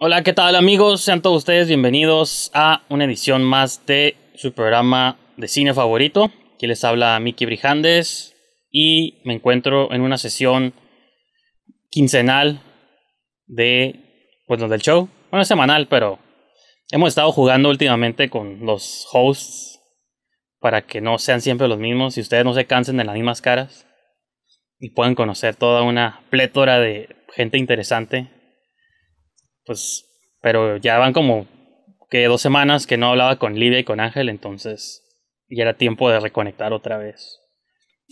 Hola, ¿qué tal amigos? Sean todos ustedes bienvenidos a una edición más de su programa de cine favorito. Aquí les habla Miki Brijandes y me encuentro en una sesión quincenal de, pues, del show. Bueno, semanal, pero hemos estado jugando últimamente con los hosts para que no sean siempre los mismos y ustedes no se cansen de las mismas caras y puedan conocer toda una plétora de gente interesante. Pues, pero ya van como que dos semanas que no hablaba con Livia y con Ángel, entonces ya era tiempo de reconectar otra vez.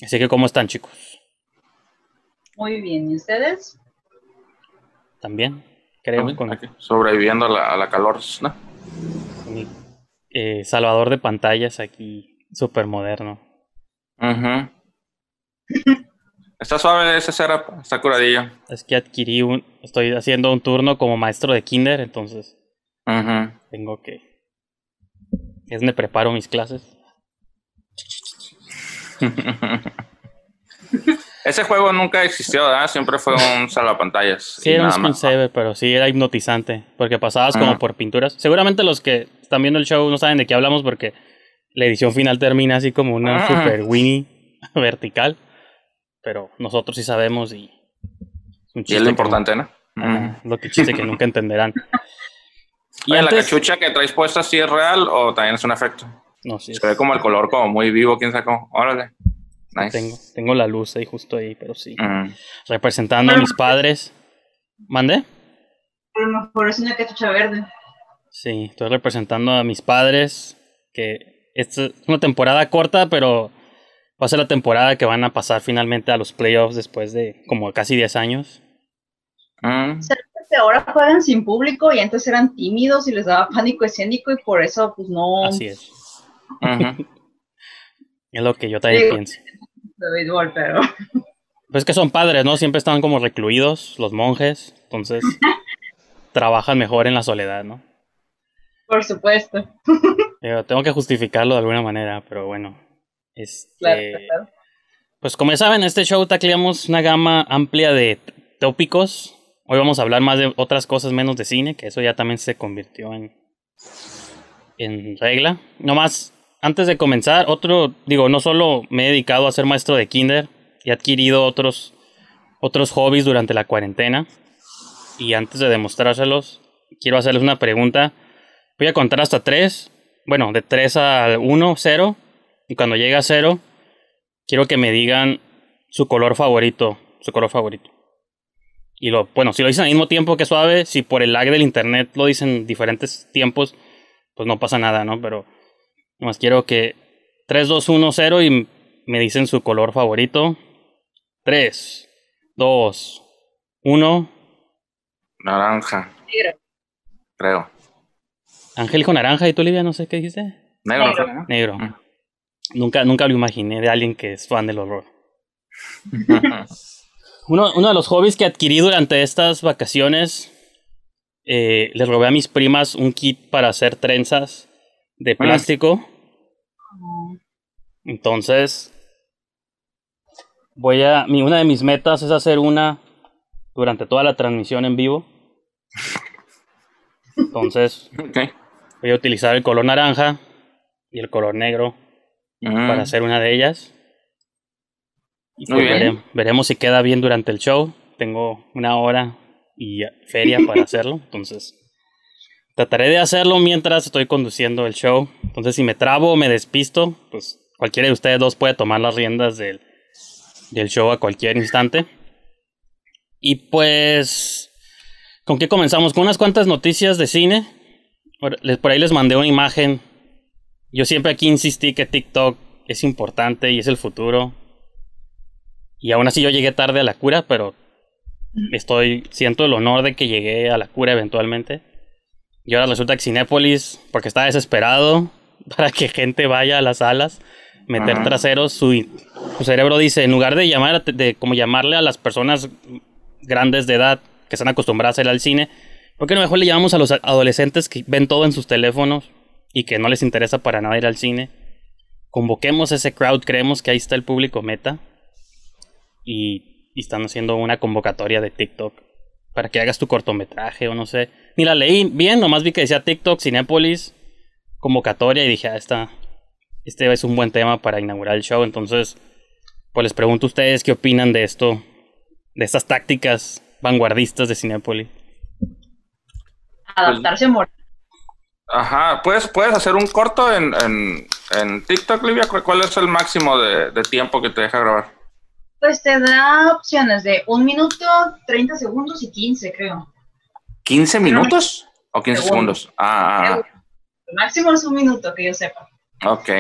Así que, ¿cómo están, chicos? Muy bien, ¿y ustedes? También, creo. Con... Sobreviviendo a la, a la calor, ¿no? Mi, eh, salvador de pantallas aquí, súper moderno. Ajá. Está suave ese setup, está curadillo. Es que adquirí un. Estoy haciendo un turno como maestro de kinder, entonces. Tengo que. Es donde preparo mis clases. Ese juego nunca existió, ¿verdad? Siempre fue un salvapantallas. Sí, era un screensaver, pero sí era hipnotizante. Porque pasabas como por pinturas. Seguramente los que están viendo el show no saben de qué hablamos porque la edición final termina así como una super Winnie vertical. Pero nosotros sí sabemos y. y es lo importante, ¿no? Lo que chiste que nunca entenderán. ¿Y ¿La cachucha que traes puesta sí es real o también es un efecto? No, sí. Se ve como el color como muy vivo, quién sacó. Órale. Nice. Tengo, tengo la luz ahí justo ahí, pero sí. Representando a mis padres. ¿Mande? A lo mejor es una cachucha verde. Sí, estoy representando a mis padres. Que esta es una temporada corta, pero va a ser la temporada que van a pasar finalmente a los playoffs después de como casi 10 años. Mm. Ahora juegan sin público y antes eran tímidos y les daba pánico escénico y por eso pues no... Así es. es lo que yo también sí, pienso. Igual, pero... Pues que son padres, ¿no? Siempre están como recluidos, los monjes, entonces trabajan mejor en la soledad, ¿no? Por supuesto. Tengo que justificarlo de alguna manera, pero bueno. Este, claro, claro. Pues como ya saben, en este show tacleamos una gama amplia de tópicos. Hoy vamos a hablar más de otras cosas menos de cine, que eso ya también se convirtió en, en regla. Nomás, antes de comenzar, otro, digo, no solo me he dedicado a ser maestro de kinder, he adquirido otros, otros hobbies durante la cuarentena. Y antes de demostrárselos, quiero hacerles una pregunta. Voy a contar hasta tres. Bueno, de tres a uno, cero. Y cuando llegue a cero, quiero que me digan su color favorito. Su color favorito. Y lo, bueno, si lo dicen al mismo tiempo que suave, si por el lag del internet lo dicen diferentes tiempos, pues no pasa nada, ¿no? Pero nomás quiero que 3, 2, 1, 0 y me dicen su color favorito. 3, 2, 1. Naranja. Negro. Creo. Ángel dijo naranja y tú, Olivia, no sé qué dijiste. Negro. Negro. Negro. Mm. Nunca, nunca lo imaginé de alguien que es fan del horror. uno, uno de los hobbies que adquirí durante estas vacaciones eh, les robé a mis primas un kit para hacer trenzas de plástico. Entonces, voy a. Mi, una de mis metas es hacer una durante toda la transmisión en vivo. Entonces, okay. voy a utilizar el color naranja y el color negro Mm. para hacer una de ellas. Y pues vere- veremos si queda bien durante el show. Tengo una hora y feria para hacerlo. Entonces, trataré de hacerlo mientras estoy conduciendo el show. Entonces, si me trabo o me despisto, pues cualquiera de ustedes dos puede tomar las riendas del, del show a cualquier instante. Y pues, ¿con qué comenzamos? Con unas cuantas noticias de cine. Por ahí les mandé una imagen. Yo siempre aquí insistí que TikTok es importante y es el futuro. Y aún así yo llegué tarde a la cura, pero estoy siento el honor de que llegué a la cura eventualmente. Y ahora resulta que Cinépolis, porque está desesperado para que gente vaya a las salas, meter Ajá. traseros, su, su cerebro dice, en lugar de llamar a- de como llamarle a las personas grandes de edad que están acostumbradas a ir al cine, ¿por qué no mejor le llamamos a los adolescentes que ven todo en sus teléfonos y que no les interesa para nada ir al cine? Convoquemos ese crowd, creemos que ahí está el público meta y, están haciendo una convocatoria de TikTok para que hagas tu cortometraje o no sé. Ni la leí bien, nomás vi que decía TikTok, Cinépolis, convocatoria y dije, ah, esta, este es un buen tema para inaugurar el show. Entonces, pues les pregunto a ustedes qué opinan de esto, de estas tácticas vanguardistas de Cinépolis. Adaptarse a Ajá, ¿Puedes, puedes hacer un corto en, en, en TikTok, Livia. ¿Cuál es el máximo de, de tiempo que te deja grabar? Pues te da opciones de un minuto, 30 segundos y 15, creo. ¿15 minutos o 15 segundos? Ah, ah, ah, El máximo es un minuto, que yo sepa. Ok.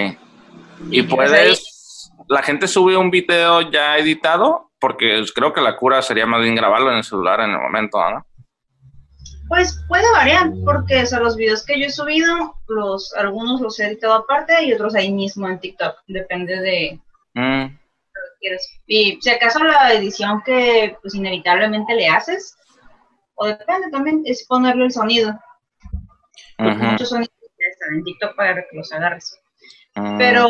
¿Y puedes, la gente sube un video ya editado? Porque creo que la cura sería más bien grabarlo en el celular en el momento, ¿no? Pues puede variar, porque o los videos que yo he subido, los, algunos los he editado aparte y otros ahí mismo en TikTok. Depende de, mm. Y si acaso la edición que pues inevitablemente le haces, o depende también, es ponerle el sonido. muchos sonidos ya están en TikTok para que los agarres. Ah. Pero,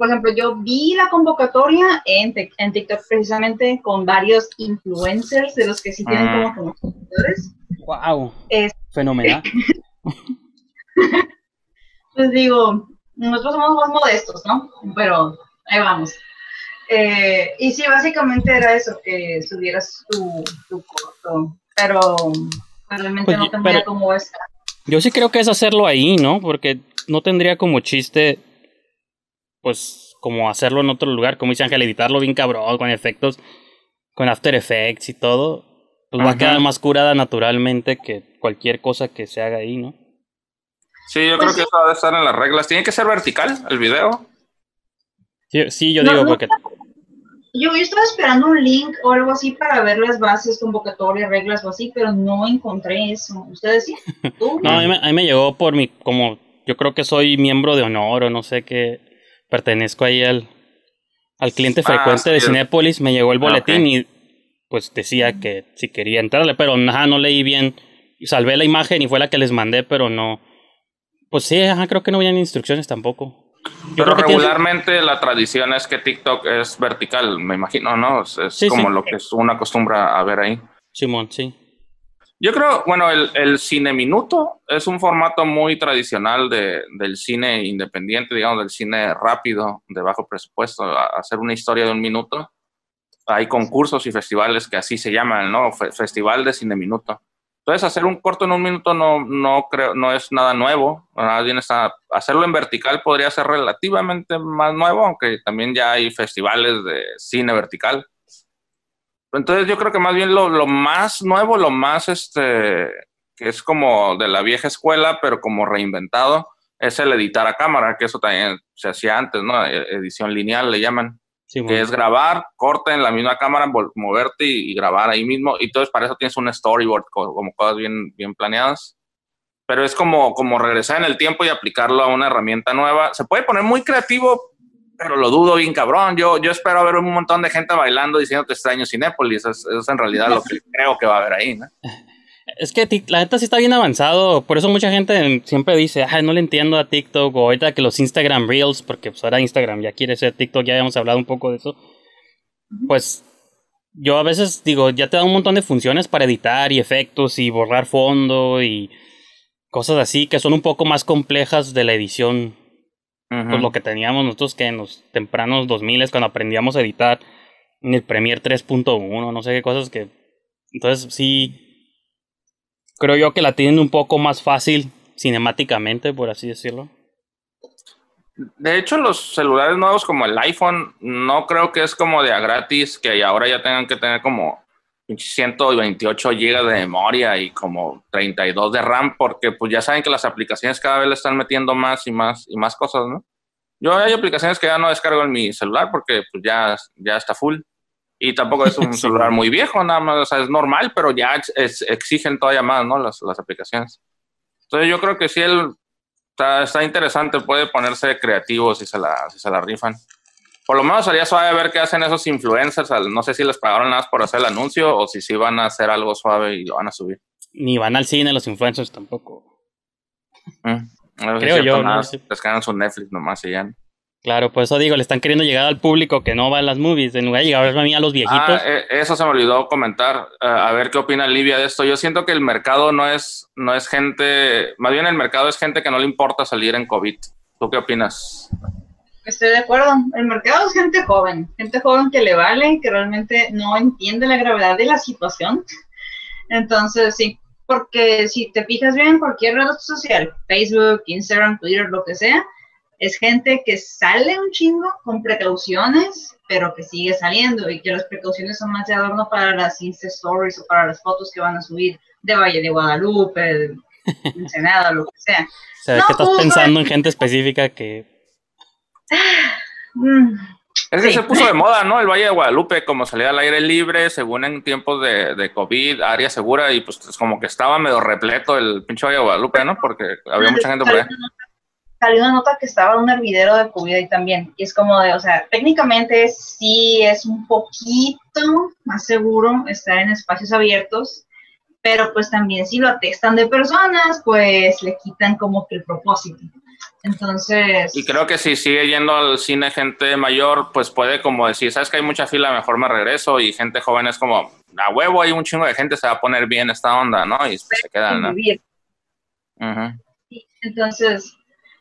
por ejemplo, yo vi la convocatoria en, en TikTok precisamente con varios influencers de los que sí tienen ah. como seguidores. ¡Wow! Es, Fenomenal. pues digo, nosotros somos más modestos, ¿no? Pero ahí vamos. Eh, y sí, básicamente era eso, que subieras tu, tu corto, pero realmente pues, no tendría como esta. Yo sí creo que es hacerlo ahí, ¿no? Porque no tendría como chiste, pues, como hacerlo en otro lugar, como dice Ángel, editarlo bien cabrón, con efectos, con After Effects y todo. Pues va a quedar más curada naturalmente que cualquier cosa que se haga ahí, ¿no? Sí, yo pues creo que eso debe estar en las reglas. ¿Tiene que ser vertical el video? Sí, yo digo porque yo, estaba esperando un link o algo así para ver las bases, convocatorias, reglas o así, pero no encontré eso. ¿Ustedes sí? no, a mí, me, llegó por mi, como yo creo que soy miembro de honor o no sé qué, pertenezco ahí al, al cliente ah, frecuente de Cinepolis, me llegó el ah, boletín y pues decía que si quería entrarle, pero nada, no leí bien. Salvé la imagen y fue la que les mandé, pero no. Pues sí, ajá, creo que no habían instrucciones tampoco. Pero regularmente la tradición es que TikTok es vertical, me imagino, ¿no? Es, como lo que uno acostumbra a ver ahí. Simón, sí. Yo creo, bueno, el, el cine minuto es un formato muy tradicional de, del cine independiente, digamos, del cine rápido, de bajo presupuesto, hacer una historia de un minuto. Hay concursos y festivales que así se llaman, ¿no? Festival de cine minuto. Entonces, hacer un corto en un minuto no, no creo, no es nada nuevo. Está, hacerlo en vertical podría ser relativamente más nuevo, aunque también ya hay festivales de cine vertical. Entonces, yo creo que más bien lo, lo más nuevo, lo más este, que es como de la vieja escuela, pero como reinventado, es el editar a cámara, que eso también se hacía antes, ¿no? E, edición lineal le llaman que es grabar, corte en la misma cámara, moverte y, grabar ahí mismo. Y entonces para eso tienes un storyboard, como cosas bien, bien planeadas. Pero es como, como regresar en el tiempo y aplicarlo a una herramienta nueva. Se puede poner muy creativo, pero lo dudo bien cabrón. Yo, yo espero ver un montón de gente bailando diciendo que extraño Cinépolis. Eso, eso es en realidad lo que creo que va a haber ahí, ¿no? Es que la neta sí está bien avanzado. Por eso mucha gente siempre dice, ay, no le entiendo a TikTok. O ahorita que los Instagram Reels, porque pues ahora Instagram ya quiere ser TikTok, ya habíamos hablado un poco de eso. Pues yo a veces digo, ya te da un montón de funciones para editar y efectos y borrar fondo y cosas así que son un poco más complejas de la edición. Pues lo que teníamos nosotros que en los tempranos 2000 cuando aprendíamos a editar en el Premiere 3.1, no sé qué cosas que... Entonces sí creo yo que la tienen un poco más fácil cinemáticamente, por así decirlo. De hecho, los celulares nuevos como el iPhone, no creo que es como de a gratis, que ahora ya tengan que tener como 128 GB de memoria y como 32 de RAM, porque pues ya saben que las aplicaciones cada vez le están metiendo más y más y más cosas, ¿no? Yo hay aplicaciones que ya no descargo en mi celular porque pues ya, ya está full. Y tampoco es un celular muy viejo, nada más, o sea, es normal, pero ya exigen todavía más, ¿no? Las, las, aplicaciones. Entonces yo creo que sí, él está, está, interesante, puede ponerse creativo si se, la, si se la rifan. Por lo menos sería suave ver qué hacen esos influencers. No sé si les pagaron nada por hacer el anuncio o si sí van a hacer algo suave y lo van a subir. Ni van al cine los influencers tampoco. Mm, Creo yo. Nada, Les su Netflix nomás y ya. Claro, por eso digo, le están queriendo llegar al público que no va a las movies, en lugar de llegar a mí a los viejitos. Ah, eh, eso se me olvidó comentar. Eh, a ver qué opina Livia de esto. Yo siento que el mercado no es, no es gente, más bien el mercado es gente que no le importa salir en COVID. ¿Tú qué opinas? Estoy de acuerdo. El mercado es gente joven, gente joven que le vale, que realmente no entiende la gravedad de la situación. Entonces, sí, porque si te fijas bien en cualquier red social, Facebook, Instagram, Twitter, lo que sea, es gente que sale un chingo con precauciones, pero que sigue saliendo y que las precauciones son más de adorno para las Insta Stories o para las fotos que van a subir de Valle de Guadalupe, de Ensenada, lo que sea. O sea, que estás pensando en gente específica que... Mm, es que se puso de moda, ¿no? El Valle de Guadalupe, como salía al aire libre, según en tiempos de, de COVID, área segura, y pues como que estaba medio repleto el pinche Valle de Guadalupe, ¿no? Porque había mucha gente por ahí salió una nota que estaba un hervidero de COVID ahí también. Y es como de, o sea, técnicamente sí es un poquito más seguro estar en espacios abiertos, pero pues también si lo atestan de personas, pues le quitan como que el propósito. Entonces... Y creo que si sigue yendo al cine gente mayor, pues puede como decir, sabes que hay mucha fila, mejor me regreso, y gente joven es como, a huevo hay un chingo de gente, se va a poner bien esta onda, ¿no? Y se quedan, ¿no? Entonces,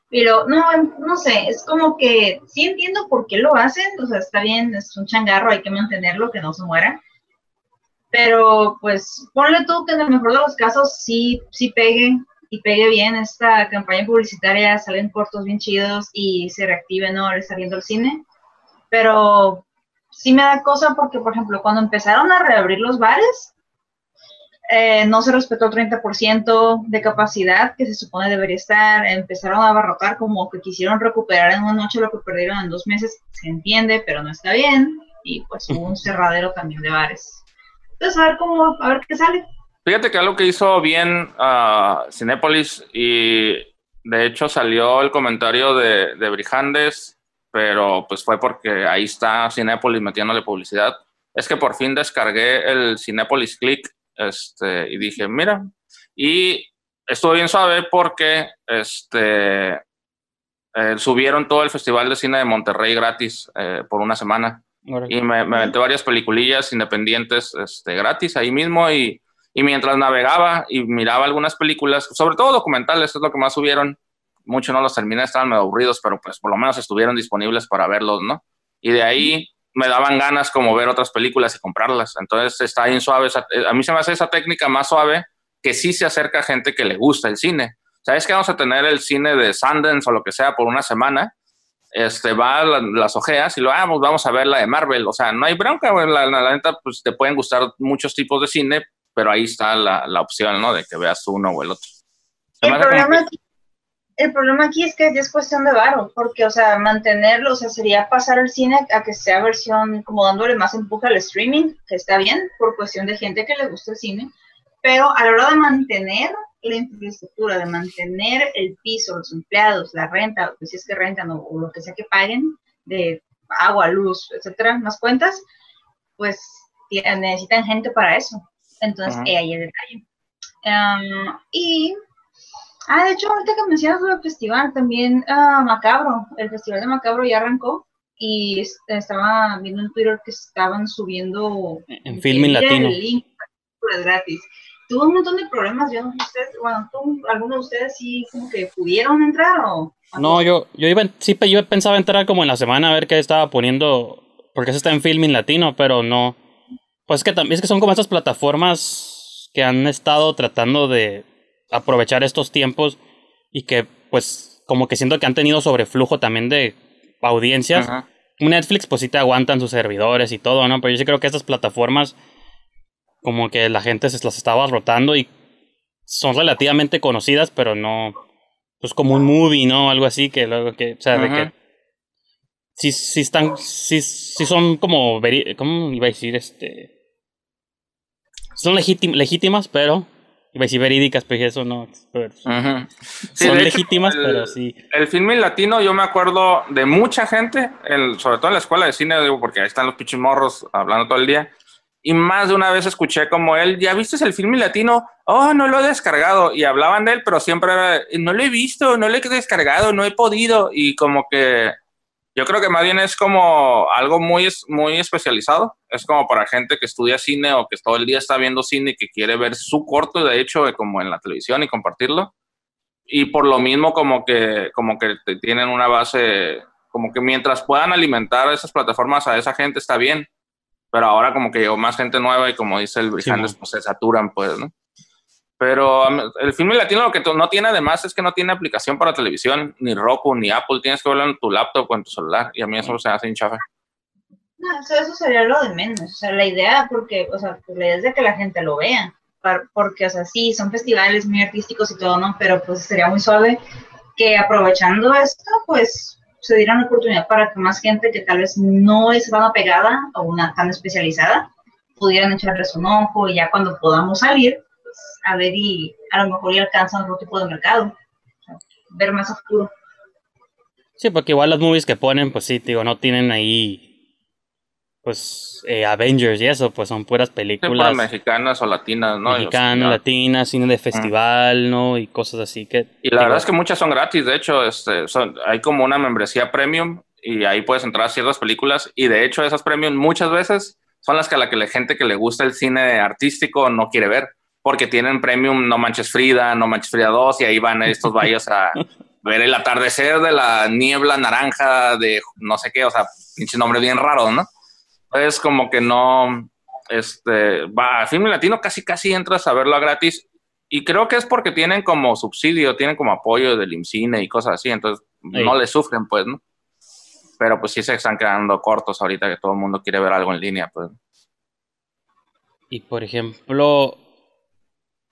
pero no, no sé, es como que sí entiendo por qué lo hacen, o sea, está bien, es un changarro, hay que mantenerlo, que no se muera. Pero pues ponle tú que en el mejor de los casos sí, sí pegue y pegue bien esta campaña publicitaria, salen cortos bien chidos y se reactive, ¿no? Ahora está viendo cine. Pero sí me da cosa porque, por ejemplo, cuando empezaron a reabrir los bares, eh, no se respetó el 30% de capacidad que se supone debería estar, empezaron a abarrotar como que quisieron recuperar en una noche lo que perdieron en dos meses, se entiende, pero no está bien, y pues hubo un cerradero también de bares. Entonces, a ver cómo, a ver qué sale. Fíjate que algo que hizo bien uh, Cinépolis, y de hecho salió el comentario de, de Brijandes, pero pues fue porque ahí está Cinépolis metiéndole publicidad, es que por fin descargué el Cinépolis Click este, y dije, mira, y estuvo bien suave porque este, eh, subieron todo el Festival de Cine de Monterrey gratis eh, por una semana. Y me, me aventé varias peliculillas independientes este, gratis ahí mismo y, y, mientras navegaba y miraba algunas películas, sobre todo documentales, es lo que más subieron. Muchos no los terminé, estaban medio aburridos, pero pues por lo menos estuvieron disponibles para verlos, ¿no? Y de ahí me daban ganas como ver otras películas y comprarlas. Entonces está bien suave. Eh, a mí se me hace esa técnica más suave que sí se acerca a gente que le gusta el cine. ¿Sabes que vamos a tener el cine de Sundance o lo que sea por una semana? Este, va a las ojeas y lo ah, pues vamos a ver la de Marvel. O sea, no hay bronca, La, la, neta, pues te pueden gustar muchos tipos de cine, pero ahí está la, la opción, ¿no? De que veas uno o el otro. El problema, el problema aquí es que es cuestión de varo, porque, o sea, mantenerlo, o sea, sería pasar el cine a que sea versión, como dándole más empuje al streaming, que está bien, por cuestión de gente que le gusta el cine, pero a la hora de mantener la infraestructura, de mantener el piso, los empleados, la renta, si es que rentan o, lo que sea que paguen, de agua, luz, etcétera, más cuentas, pues necesitan gente para eso. Entonces, ahí el detalle. y Ah, de hecho, ahorita que mencionas el festival, también uh, Macabro, el festival de Macabro ya arrancó y estaba viendo en Twitter que estaban subiendo en Filming Latino. El link gratis. Tuvo un montón de problemas, yo no sé, bueno, ¿algunos de ustedes sí como que pudieron entrar o...? No, yo, yo iba, sí, yo pensaba entrar como en la semana a ver qué estaba poniendo, porque eso está en Filming Latino, pero no. Pues es que también es que son como estas plataformas que han estado tratando de, aprovechar estos tiempos y que pues como que siento que han tenido sobreflujo también de audiencias. Netflix pues sí te aguantan sus servidores y todo, ¿no? Pero yo sí creo que estas plataformas como que la gente se las estaba rotando y son relativamente conocidas, pero no pues como un movie, ¿no? Algo así que luego que, o sea, de que sí, sí están, sí, sí son como, ¿cómo iba a decir? Este, son legítimas, pero Iba a decir verídicas, pero eso no. son legítimas, pero sí. El filme latino, yo me acuerdo de mucha gente, sobre todo en la escuela de cine, digo, porque ahí están los pichimorros hablando todo el día. Y más de una vez escuché como él, ¿ya viste el filme latino? Oh, no lo he descargado. Y hablaban de él, pero siempre era, no lo he visto, no lo he descargado, no he podido. Y como que Yo creo que más bien es como algo muy, muy especializado. Es como para gente que estudia cine o que todo el día está viendo cine y que quiere ver su corto, de hecho, como en la televisión y compartirlo. Y por lo mismo como que, como que tienen una base, como que mientras puedan alimentar esas plataformas a esa gente está bien. Pero ahora como que llegó más gente nueva y como dice el Brijandes, pues se saturan, pues, ¿no? Pero el filme latino lo que no tiene además es que no tiene aplicación para televisión, ni Roku, ni Apple. Tienes que verlo en tu laptop o en tu celular. Y a mí eso se hace hinchafe. No, eso, sería lo de menos. O sea, la idea, porque, o sea, pues, la idea es de que la gente lo vea. Porque, o sea, sí, son festivales muy artísticos y todo, ¿no? Pero pues sería muy suave que aprovechando esto, pues se diera una oportunidad para que más gente que tal vez no es tan apegada o una tan especializada pudieran echarles un ojo y ya cuando podamos salir, a ver y a lo mejor ya alcanzan otro tipo de mercado, ver más oscuro. Sí, porque igual las movies que ponen, pues sí, digo, no tienen ahí pues eh, Avengers y eso, pues son puras películas. mexicanas o latinas, ¿no? Mexicanas, latinas, cine de festival, ¿no? Y cosas así que... Y la verdad es que muchas son gratis, de hecho, este, son, hay como una membresía premium y ahí puedes entrar a ciertas películas y de hecho esas premium muchas veces son las que a la que la gente que le gusta el cine artístico no quiere ver porque tienen premium No Manches Frida, No Manches Frida 2 y ahí van estos valles a ver el atardecer de la niebla naranja de no sé qué, o sea, pinche nombre bien raro, ¿no? Es como que no, este, va, a filme latino casi casi entras a verlo gratis y creo que es porque tienen como subsidio, tienen como apoyo del IMCINE y cosas así, entonces no le sufren, pues, ¿no? Pero pues sí se están quedando cortos ahorita que todo el mundo quiere ver algo en línea, pues. Y por ejemplo,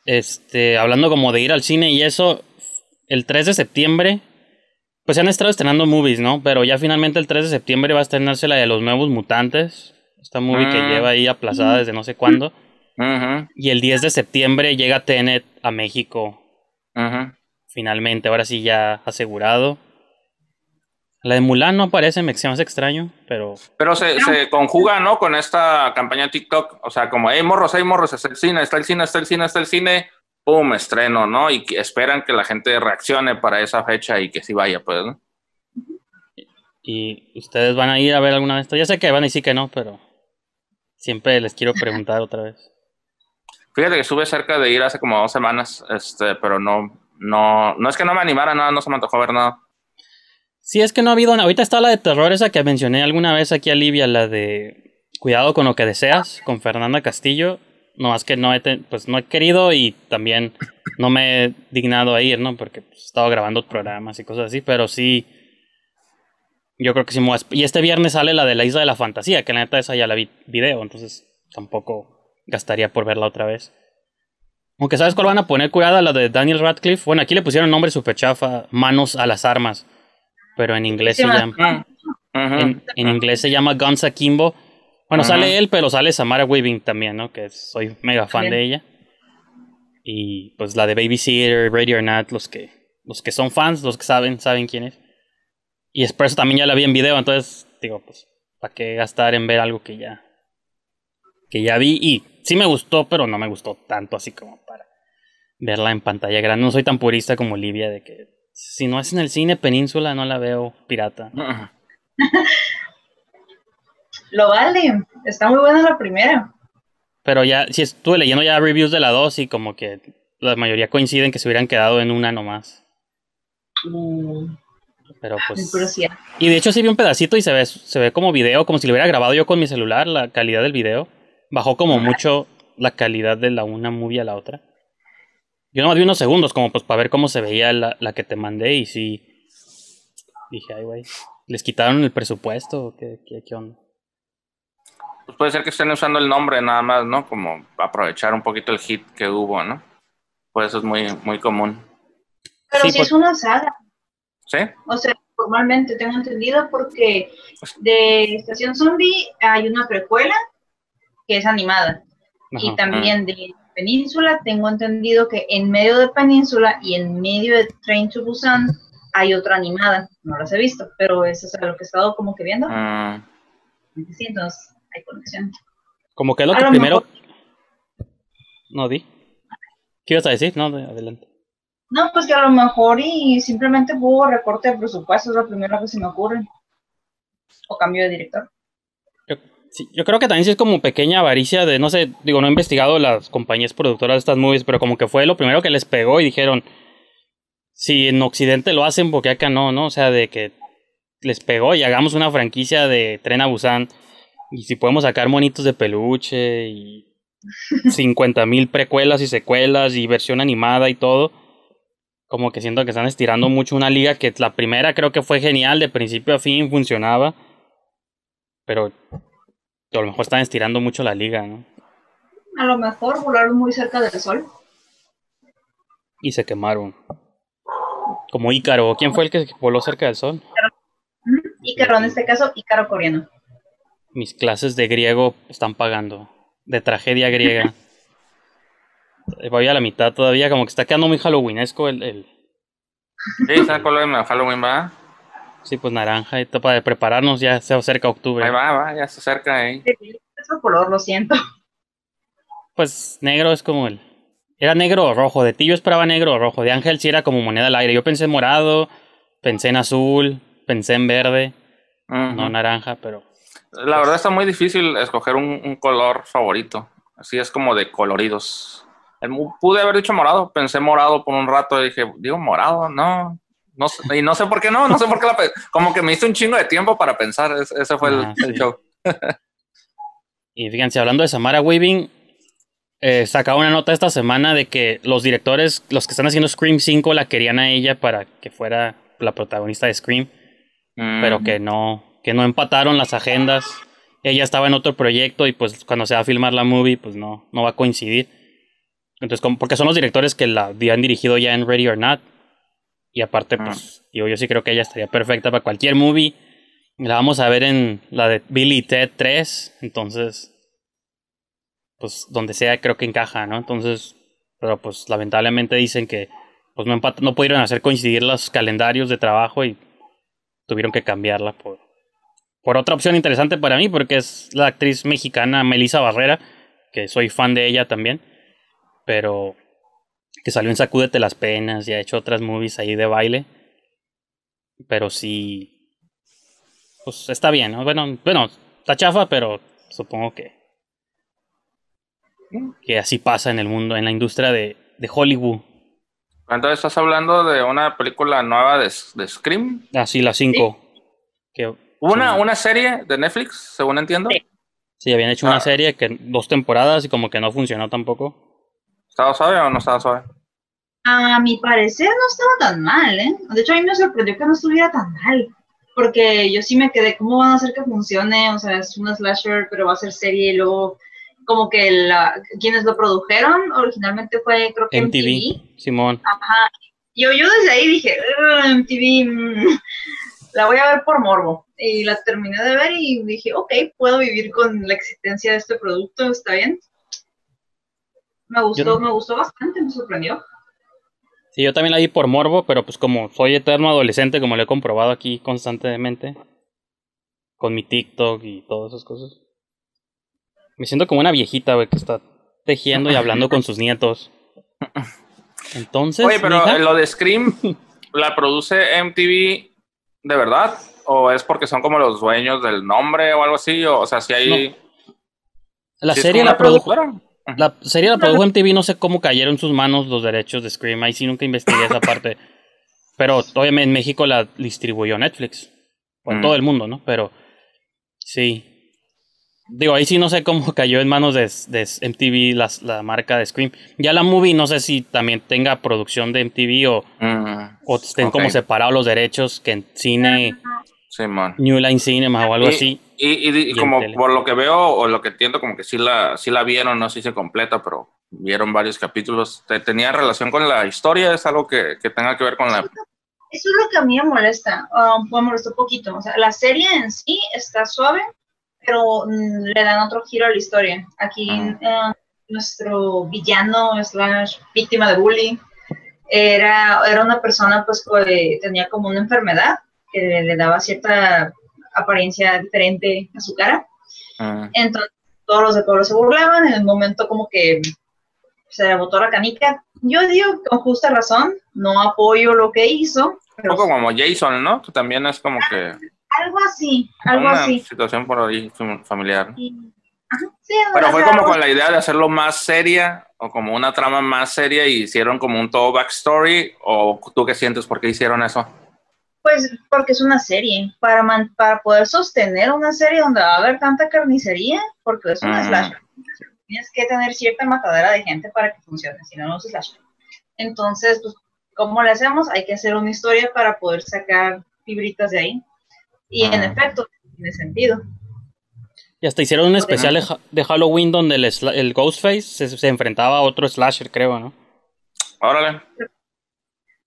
este, hablando como de ir al cine y eso, el 3 de septiembre, pues se han estado estrenando movies, ¿no? Pero ya finalmente el 3 de septiembre va a estrenarse la de los nuevos mutantes, esta movie que ah. lleva ahí aplazada desde no sé cuándo. Y el 10 de septiembre llega Tenet a México. Finalmente, ahora sí ya asegurado. La de Mulan no aparece, me más extraño, pero... Pero se, se, conjuga, ¿no? Con esta campaña TikTok, o sea, como, hey, morros, hey, morros, está el cine, está el cine, está el cine, está el cine, pum, estreno, ¿no? Y esperan que la gente reaccione para esa fecha y que sí vaya, pues, ¿no? ¿Y ustedes van a ir a ver alguna de estas? Ya sé que van y sí que no, pero siempre les quiero preguntar otra vez. Fíjate que estuve cerca de ir hace como dos semanas, este, pero no, no, no es que no me animara nada, no se me antojó ver nada. Sí, es que no ha habido. Ahorita está la de terror, esa que mencioné alguna vez aquí a Livia, la de Cuidado con lo que deseas, con Fernanda Castillo. No, es que no he, pues no he querido y también no me he dignado a ir, ¿no? Porque pues, he estado grabando programas y cosas así, pero sí. Yo creo que sí. Y este viernes sale la de la Isla de la Fantasía, que la neta esa ya la vi video, entonces tampoco gastaría por verla otra vez. Aunque sabes cuál van a poner curada, la de Daniel Radcliffe. Bueno, aquí le pusieron nombre super chafa, Manos a las Armas pero en inglés se llama. En, inglés se llama Guns Akimbo. Bueno, sale él, pero sale Samara Weaving también, ¿no? Que soy mega fan de ella. Y pues la de Babysitter, Radio Nat, los que, los que son fans, los que saben, saben quién es. Y es por eso también ya la vi en video, entonces digo, pues, ¿para qué gastar en ver algo que ya, que ya vi? Y sí me gustó, pero no me gustó tanto así como para verla en pantalla grande. No soy tan purista como Olivia de que si no es en el cine Península, no la veo pirata. Lo vale, está muy buena la primera. Pero ya, si estuve leyendo ya reviews de la 2 y como que la mayoría coinciden que se hubieran quedado en una nomás. Mm. Pero pues. Y de hecho sí vi un pedacito y se ve, se ve como video, como si lo hubiera grabado yo con mi celular, la calidad del video. Bajó como mucho la calidad de la una movie a la otra. Yo nomás vi unos segundos como pues para ver cómo se veía la, la que te mandé y sí. Dije, ay, güey. ¿Les quitaron el presupuesto qué, qué, onda? Pues puede ser que estén usando el nombre nada más, ¿no? Como aprovechar un poquito el hit que hubo, ¿no? Pues eso es muy, muy común. Pero sí, si es una saga. ¿Sí? O sea, formalmente tengo entendido porque pues de Estación Zombie hay una precuela que es animada. Y también de Península, tengo entendido que en medio de Península y en medio de Train to Busan hay otra animada. No las he visto, pero eso es lo que he estado como que viendo. Ah. Sí, entonces hay conexión. Como que lo que primero... No di. ¿Qué ibas a decir? No, adelante. No, pues que a lo mejor y simplemente hubo recorte de presupuesto, es la primera que se me ocurre. o cambio de director. Yo, creo que también sí es como pequeña avaricia de, no sé, digo, no he investigado las compañías productoras de estas movies, pero como que fue lo primero que les pegó y dijeron, si en Occidente lo hacen, porque acá no, ¿no? O sea, de que les pegó y hagamos una franquicia de Tren a Busan y si podemos sacar monitos de peluche y 50 mil precuelas y secuelas y versión animada y todo. Como que siento que están estirando mucho una liga que la primera creo que fue genial, de principio a fin funcionaba. Pero a lo mejor están estirando mucho la liga, ¿no? A lo mejor volaron muy cerca del sol. Y se quemaron. Como Ícaro. ¿Quién fue el que voló cerca del sol? Ícaro, en este caso, Ícaro coreano. Mis clases de griego están pagando. De tragedia griega. Voy a la mitad todavía, como que está quedando muy halloweenesco el... el... Sí, está color de Halloween, va. Sí, pues naranja, y para prepararnos ya se acerca octubre. Ahí va, va, ya se acerca ahí. Es color, lo siento. Pues negro es como el... Era negro o rojo, de ti yo esperaba negro o rojo, de Ángel sí era como moneda al aire. Yo pensé morado, pensé en azul, pensé en verde, no naranja, pero... La verdad está muy difícil escoger un, color favorito. Así es como de coloridos. Pude haber dicho morado, pensé morado por un rato y dije, digo morado, no. No y no sé por qué no, no sé por qué la Como que me hice un chingo de tiempo para pensar. ese fue el, ah, show. y fíjense, hablando de Samara Weaving, eh, sacaba una nota esta semana de que los directores, los que están haciendo Scream 5, la querían a ella para que fuera la protagonista de Scream, pero que no, que no empataron las agendas. Ella estaba en otro proyecto y pues cuando se va a filmar la movie, pues no, no va a coincidir. Entonces, porque son los directores que la habían dirigido ya en Ready or Not. Y aparte, pues, yo, yo sí creo que ella estaría perfecta para cualquier movie. La vamos a ver en la de Billy Ted 3. Entonces, pues, donde sea creo que encaja, ¿no? Entonces, pero pues lamentablemente dicen que pues no, no pudieron hacer coincidir los calendarios de trabajo y tuvieron que cambiarla por, por otra opción interesante para mí, porque es la actriz mexicana Melissa Barrera, que soy fan de ella también, pero que salió en Sacúdete las Penas y ha hecho otras movies ahí de baile. Pero sí, pues está bien, ¿no? Bueno, bueno, está chafa, pero supongo que que así pasa en el mundo, en la industria de, de Hollywood. Entonces estás hablando de una película nueva de, de Scream. Ah, sí, la 5. Que ¿Hubo una, una serie de Netflix, según entiendo? Sí, habían hecho una ah. serie que dos temporadas y como que no funcionó tampoco. ¿Estaba suave o no estaba suave? A mi parecer no estaba tan mal, ¿eh? De hecho, a mí me sorprendió que no estuviera tan mal. Porque yo sí me quedé, ¿cómo van a hacer que funcione? O sea, es una slasher, pero va a ser serie y luego como que la, quienes lo produjeron originalmente fue creo que MTV, Simón. Ajá. Yo, yo desde ahí dije, MTV, mm, la voy a ver por morbo. Y la terminé de ver y dije, ok, puedo vivir con la existencia de este producto, está bien. Me gustó, me gustó bastante, me sorprendió. Sí, yo también la vi por morbo, pero pues como soy eterno adolescente, como lo he comprobado aquí constantemente, con mi TikTok y todas esas cosas. Me siento como una viejita, güey, que está tejiendo y hablando con sus nietos. Entonces. Oye, pero lo de Scream la produce MTV de verdad? ¿O es porque son como los dueños del nombre o algo así? O, sea, si hay... La serie la produjo... La serie la produjo MTV, no sé cómo cayeron en sus manos los derechos de Scream. Ahí sí nunca investigué esa parte. Pero obviamente en México la distribuyó Netflix. O en mm. todo el mundo, ¿no? Pero sí. Digo, ahí sí no sé cómo cayó en manos de, MTV la marca de Scream. Ya la movie no sé si también tenga producción de MTV o, mm, o estén como separados los derechos que en cine, New Line Cinema o algo así. Y, como por lo que veo o lo que entiendo, como que sí la, sí la vieron, no sé si se completa, pero vieron varios capítulos. ¿Tenía relación con la historia? ¿Es algo que, tenga que ver con la...? Eso es lo que a mí me molesta, um, me molesta un poquito. O sea, la serie en sí está suave, pero mm, le dan otro giro a la historia. Aquí ah. eh, nuestro villano slash víctima de bullying era, era una persona pues que tenía como una enfermedad que le, daba cierta apariencia diferente a su cara. Ah. Entonces todos los de pueblo se burlaban, en el momento como que se botó la canica. Yo digo con justa razón, no apoyo lo que hizo. un poco como Jason, ¿no? Que también es como que Algo así, algo Una así. situación por ahí familiar. Y- ajá, sí, Pero fue como algo con la idea de hacerlo más seria o como una trama más seria y hicieron como un todo backstory o tú qué sientes por qué hicieron eso. Pues porque es una serie. Para, man- para poder sostener una serie donde va a haber tanta carnicería, porque es una Mm. slasher. Tienes que tener cierta matadera de gente para que funcione, si no, no es slasher. Entonces, pues, ¿cómo le hacemos? Hay que hacer una historia para poder sacar fibritas de ahí. Y en Ah. efecto, tiene sentido. Y hasta hicieron un especial de, Ha- de Halloween donde el, sla- el Ghostface se, se enfrentaba a otro slasher, creo, ¿no? Órale.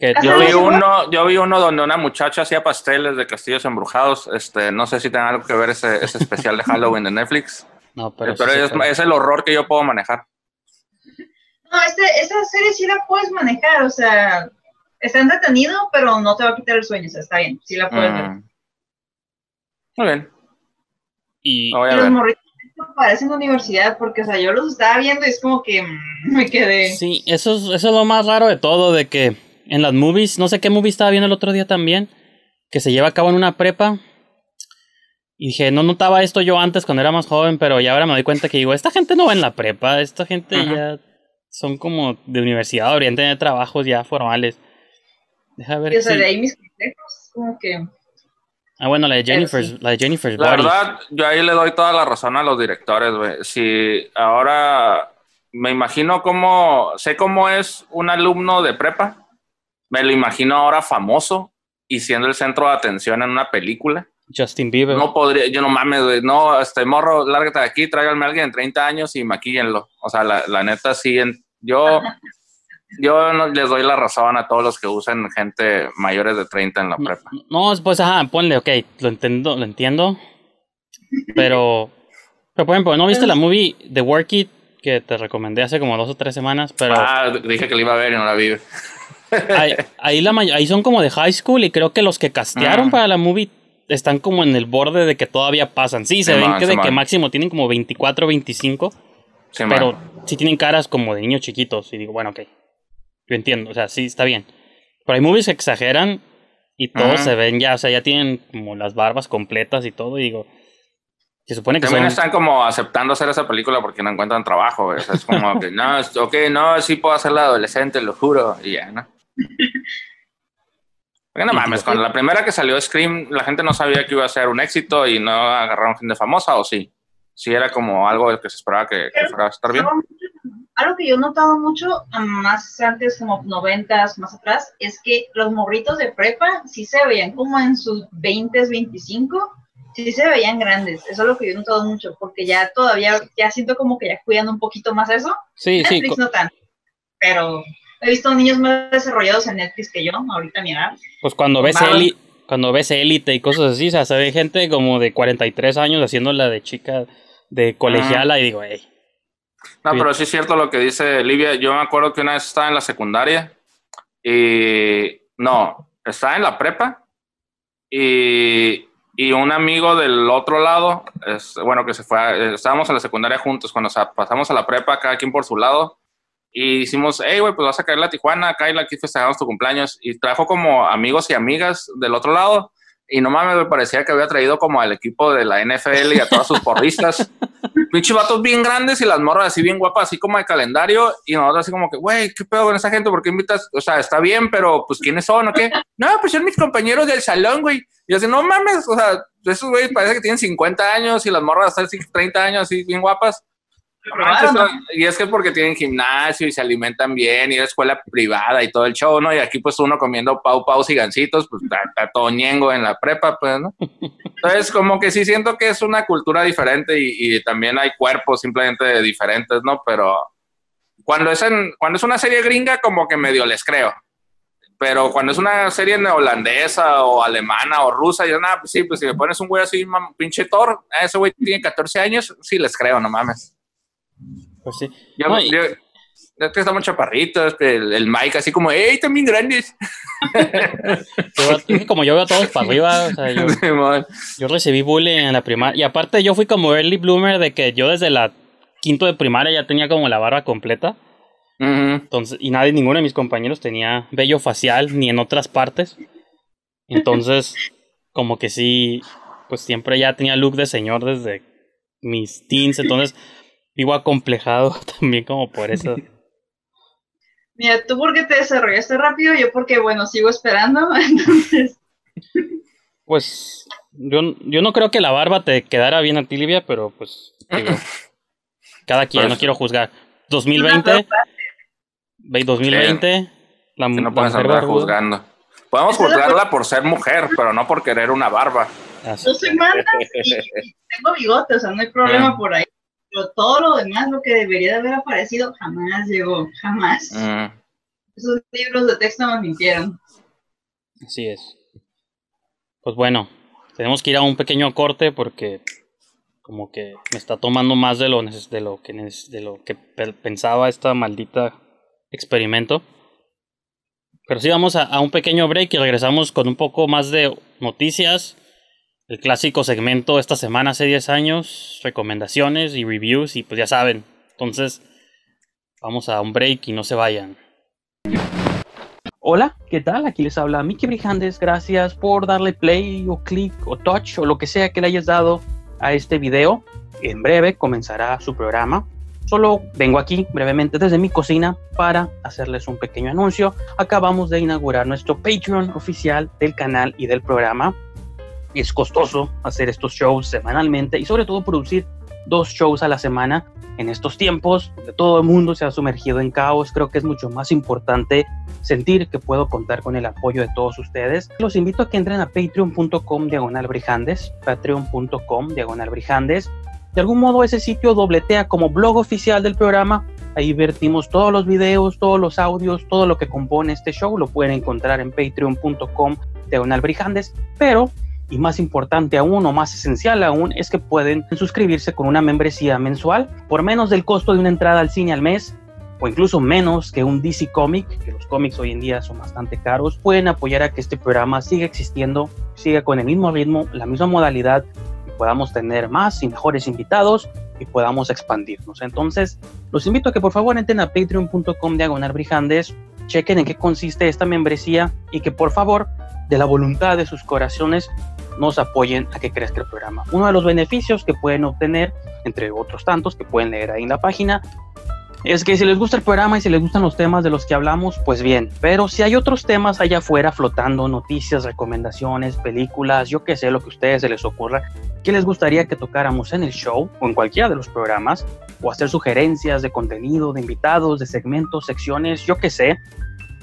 Que. Yo vi uno, yo vi uno donde una muchacha hacía pasteles de castillos embrujados. Este, no sé si tenga algo que ver ese, ese especial de Halloween de Netflix. no, Pero, pero, sí se es, el horror que yo puedo manejar. No, este, esta serie sí la puedes manejar, o sea, está entretenido, pero no te va a quitar el sueño, o sea, está bien, sí la puedes ver. Mm. Muy bien. Y los morritos parecen universidad, porque, o sea, yo los estaba viendo y es como que mm, me quedé. sí, eso es, eso es lo más raro de todo, de que en las movies, no sé qué movie estaba viendo el otro día también, que se lleva a cabo en una prepa. Y dije, no notaba esto yo antes cuando era más joven, pero ya ahora me doy cuenta que digo, esta gente no va en la prepa, esta gente Ajá. ya son como de universidad, deberían tener trabajos ya formales. Deja ver Y, o sea, si- de ahí mis consejos, como que. Ah, bueno, la de sí. la de Jennifer's La Body. verdad, yo ahí le doy toda la razón a los directores, güey. Si ahora me imagino cómo, sé cómo es un alumno de prepa, me lo imagino ahora famoso y siendo el centro de atención en una película. Justin Bieber. No podría, yo no mames, güey, no, este morro, lárgate de aquí, tráiganme a alguien en 30 años y maquíllenlo. O sea, la, la neta, sí, en- yo, yo no les doy la razón a todos los que usen gente mayores de 30 en la prepa. No, pues ajá, ponle, ok, lo entiendo, lo entiendo. Pero, pero por ejemplo, ¿no viste la movie The Work It que te recomendé hace como dos o tres semanas? Pero Ah, dije que la iba a ver y no la vi. Ahí, ahí, la ahí son como de high school y creo que los que castearon Mm. para la movie están como en el borde de que todavía pasan. Sí, se ven que de que Simón. máximo tienen como 24 25, Sí, pero man. sí tienen caras como de niños chiquitos. Y digo, bueno, ok, yo entiendo, o sea, sí, está bien. Pero hay movies que exageran y todos Ajá. se ven ya, o sea, ya tienen como las barbas completas y todo. Y digo, se supone que También son... están como aceptando hacer esa película porque no encuentran trabajo. O sea, es como que, no, ok, no, sí puedo hacer la adolescente, lo juro. Y ya, ¿no? Porque no mames, con la primera que salió Scream, la gente no sabía que iba a ser un éxito y no agarraron gente famosa, ¿o sí? Sí era como algo que se esperaba que, que fuera a estar bien. Algo, algo que yo he notado mucho, más antes, como noventas, más atrás, es que los morritos de prepa sí se veían como en sus 20, 25, sí se veían grandes. Eso es lo que yo he notado mucho, porque ya todavía, ya siento como que ya cuidan un poquito más eso. Sí, sí, Netflix co- no tanto, pero he visto niños más desarrollados en Netflix que yo, ahorita a mi edad. pues cuando ves. Eli, cuando ves Élite y cosas así, o sea, se ve gente como de 43 años haciendo la de chica de colegiala y digo, hey, No, pero sí es cierto lo que dice Livia. Yo me acuerdo que una vez estaba en la secundaria y no, estaba en la prepa y, y un amigo del otro lado, es, bueno, que se fue, a- estábamos en la secundaria juntos, cuando sa- pasamos a la prepa, cada quien por su lado, y hicimos, hey, güey, pues vas a caer a Tijuana, Kaila, aquí festejamos tu cumpleaños, y trajo como amigos y amigas del otro lado, y no mames, me parecía que había traído como al equipo de la NFL y a todas sus porristas. Pinche vatos bien grandes y las morras así bien guapas, así como de calendario. Y nosotros así como que, güey, ¿qué pedo con esa gente? ¿Por qué invitas? O sea, está bien, pero pues ¿quiénes son o qué? No, pues son mis compañeros del salón, güey. Y así, no mames, o sea, esos güeyes parece que tienen 50 años y las morras así 30 años así bien guapas. Y es que porque tienen gimnasio y se alimentan bien y es escuela privada y todo el show, ¿no? Y aquí pues uno comiendo pau pau y gancitos, pues está, está todo ñengo en la prepa, pues, ¿no? Entonces como que sí siento que es una cultura diferente y, y también hay cuerpos simplemente diferentes, ¿no? Pero cuando es, en, cuando es una serie gringa como que medio les creo. Pero cuando es una serie neolandesa o alemana o rusa, yo nada, pues sí, pues si me pones un güey así, mam- pinche Thor, ese güey tiene 14 años, sí les creo, no mames. Pues sí. Yo, No, y- yo- es que estamos chaparritos, el, el Mike así como, ¡ey, también grandes! Yo como yo veo a todos para arriba, o sea, yo, recibí bullying en la primaria. Y aparte yo fui como early bloomer de que yo desde la quinto de primaria ya tenía como la barba completa. Entonces, y nadie, ninguno de mis compañeros tenía vello facial ni en otras partes. Entonces, como que sí, pues siempre ya tenía look de señor desde mis teens, entonces vivo acomplejado también como por eso. Mira, tú porque te desarrollaste rápido, yo porque, bueno, sigo esperando, entonces... Pues yo, yo no creo que la barba te quedara bien a ti, Livia, pero pues cada quien, no quiero juzgar. 2020, 2020, la, no puedes andar juzgando. Podemos juzgarla por ser mujer, pero no por querer una barba. Yo soy manda y tengo bigote, o sea, no hay problema por ahí. Pero todo lo demás, lo que debería de haber aparecido, jamás llegó, jamás. Esos libros de texto me mintieron. Así es. Pues bueno, tenemos que ir a un pequeño corte porque como que me está tomando más de lo, de lo, que, de lo que pensaba esta maldita experimento. Pero sí, vamos a, a, un pequeño break y regresamos con un poco más de noticias. El clásico segmento esta semana hace 10 años, recomendaciones y reviews y pues ya saben. Entonces, vamos a un break y no se vayan. Hola, ¿qué tal? Aquí les habla Miki Brijandes. Gracias por darle play o click o touch o lo que sea que le hayas dado a este video. En breve comenzará su programa. Solo vengo aquí brevemente desde mi cocina para hacerles un pequeño anuncio. Acabamos de inaugurar nuestro Patreon oficial del canal y del programa. Es costoso hacer estos shows semanalmente y sobre todo producir dos shows a la semana en estos tiempos donde todo el mundo se ha sumergido en caos, creo que es mucho más importante sentir que puedo contar con el apoyo de todos ustedes. Los invito a que entren a patreon.com diagonal brijandes, patreon.com diagonal brijandes. De algún modo ese sitio dobletea como blog oficial del programa. Ahí vertimos todos los videos, todos los audios, todo lo que compone este show. Lo pueden encontrar en patreon.com diagonal brijandes. Pero y más importante aún o más esencial aún es que pueden suscribirse con una membresía mensual por menos del costo de una entrada al cine al mes o incluso menos que un DC Comic, que los cómics hoy en día son bastante caros, pueden apoyar a que este programa siga existiendo, siga con el mismo ritmo, la misma modalidad y podamos tener más y mejores invitados y podamos expandirnos. Entonces, los invito a que por favor entren a patreon.com diagonal brijandes, chequen en qué consiste esta membresía y que por favor, de la voluntad de sus corazones, nos apoyen a que crezca el programa. Uno de los beneficios que pueden obtener, entre otros tantos que pueden leer ahí en la página, es que si les gusta el programa y si les gustan los temas de los que hablamos, pues bien. Pero si hay otros temas allá afuera flotando, noticias, recomendaciones, películas, yo qué sé, lo que a ustedes se les ocurra, que les gustaría que tocáramos en el show o en cualquiera de los programas, o hacer sugerencias de contenido, de invitados, de segmentos, secciones, yo qué sé,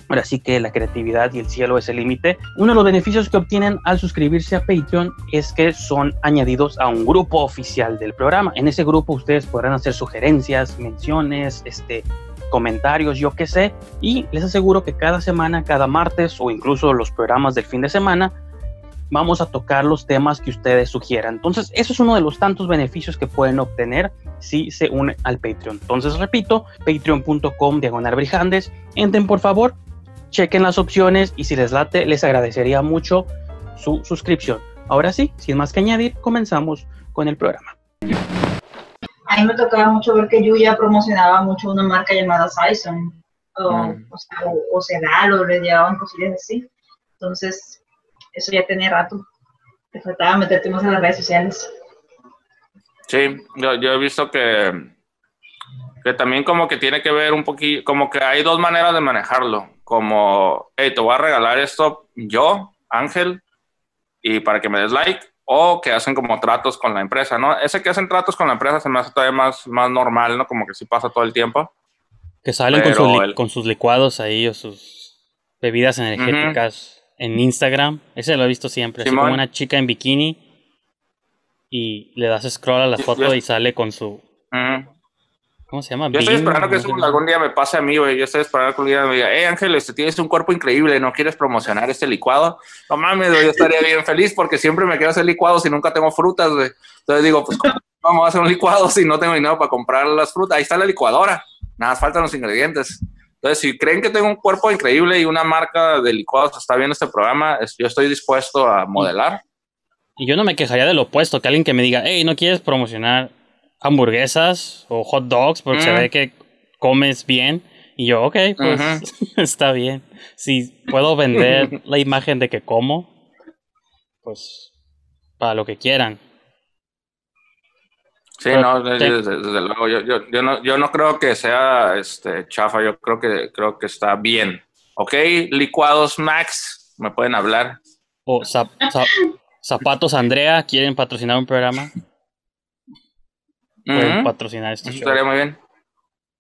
Ahora sí que la creatividad y el cielo es el límite. Uno de los beneficios que obtienen al suscribirse a Patreon es que son añadidos a un grupo oficial del programa. En ese grupo ustedes podrán hacer sugerencias, menciones, este, comentarios, yo qué sé. Y les aseguro que cada semana, cada martes o incluso los programas del fin de semana, vamos a tocar los temas que ustedes sugieran. Entonces, eso es uno de los tantos beneficios que pueden obtener si se unen al Patreon. Entonces, repito, patreon.com diagonal brijandes. Entren por favor, chequen las opciones y si les late, les agradecería mucho su suscripción. Ahora sí, sin más que añadir, comenzamos con el programa. A mí me tocaba mucho ver que Yuya promocionaba mucho una marca llamada Sison, o, mm. o, sea, o, Sedal, o le llevaban cosillas así. Entonces, eso ya tenía rato. Te faltaba meterte más en las redes sociales. Sí, yo, yo he visto que, que también como que tiene que ver un poquito, como que hay dos maneras de manejarlo como, hey, te voy a regalar esto yo, Ángel, y para que me des like, o que hacen como tratos con la empresa, ¿no? Ese que hacen tratos con la empresa se me hace todavía más, más normal, ¿no? Como que sí pasa todo el tiempo. Que salen con, con, sus licuados ahí o sus bebidas energéticas en Instagram. Ese lo he visto siempre. Así como una chica en bikini y le das scroll a la foto y sale con su... ¿Cómo se llama? Yo estoy esperando que eso algún día me pase a mí, güey. Yo estoy esperando que algún día me diga, hey Ángel, este, tienes un cuerpo increíble, ¿no quieres promocionar este licuado? No mames, yo estaría bien feliz porque siempre me quiero hacer licuados y nunca tengo frutas, güey. Entonces digo, pues, ¿cómo vamos a hacer un licuado si no tengo dinero para comprar las frutas? Ahí está la licuadora, nada más faltan los ingredientes. Entonces, si creen que tengo un cuerpo increíble y una marca de licuados está viendo este programa, yo estoy dispuesto a modelar. Y yo no me quejaría del opuesto, que alguien que me diga, hey, ¿no quieres promocionar hamburguesas o hot dogs porque se mm. ve que comes bien. Y yo, ok, pues está bien. Si puedo vender la imagen de que como, pues, para lo que quieran. Sí, no, desde, luego, yo, yo, yo, no, yo no creo que sea este, chafa, yo creo que, creo que está bien. Ok, licuados Max, me pueden hablar. O Zapatos Andrea, ¿quieren patrocinar un programa? Pueden patrocinar este show. Estaría muy bien.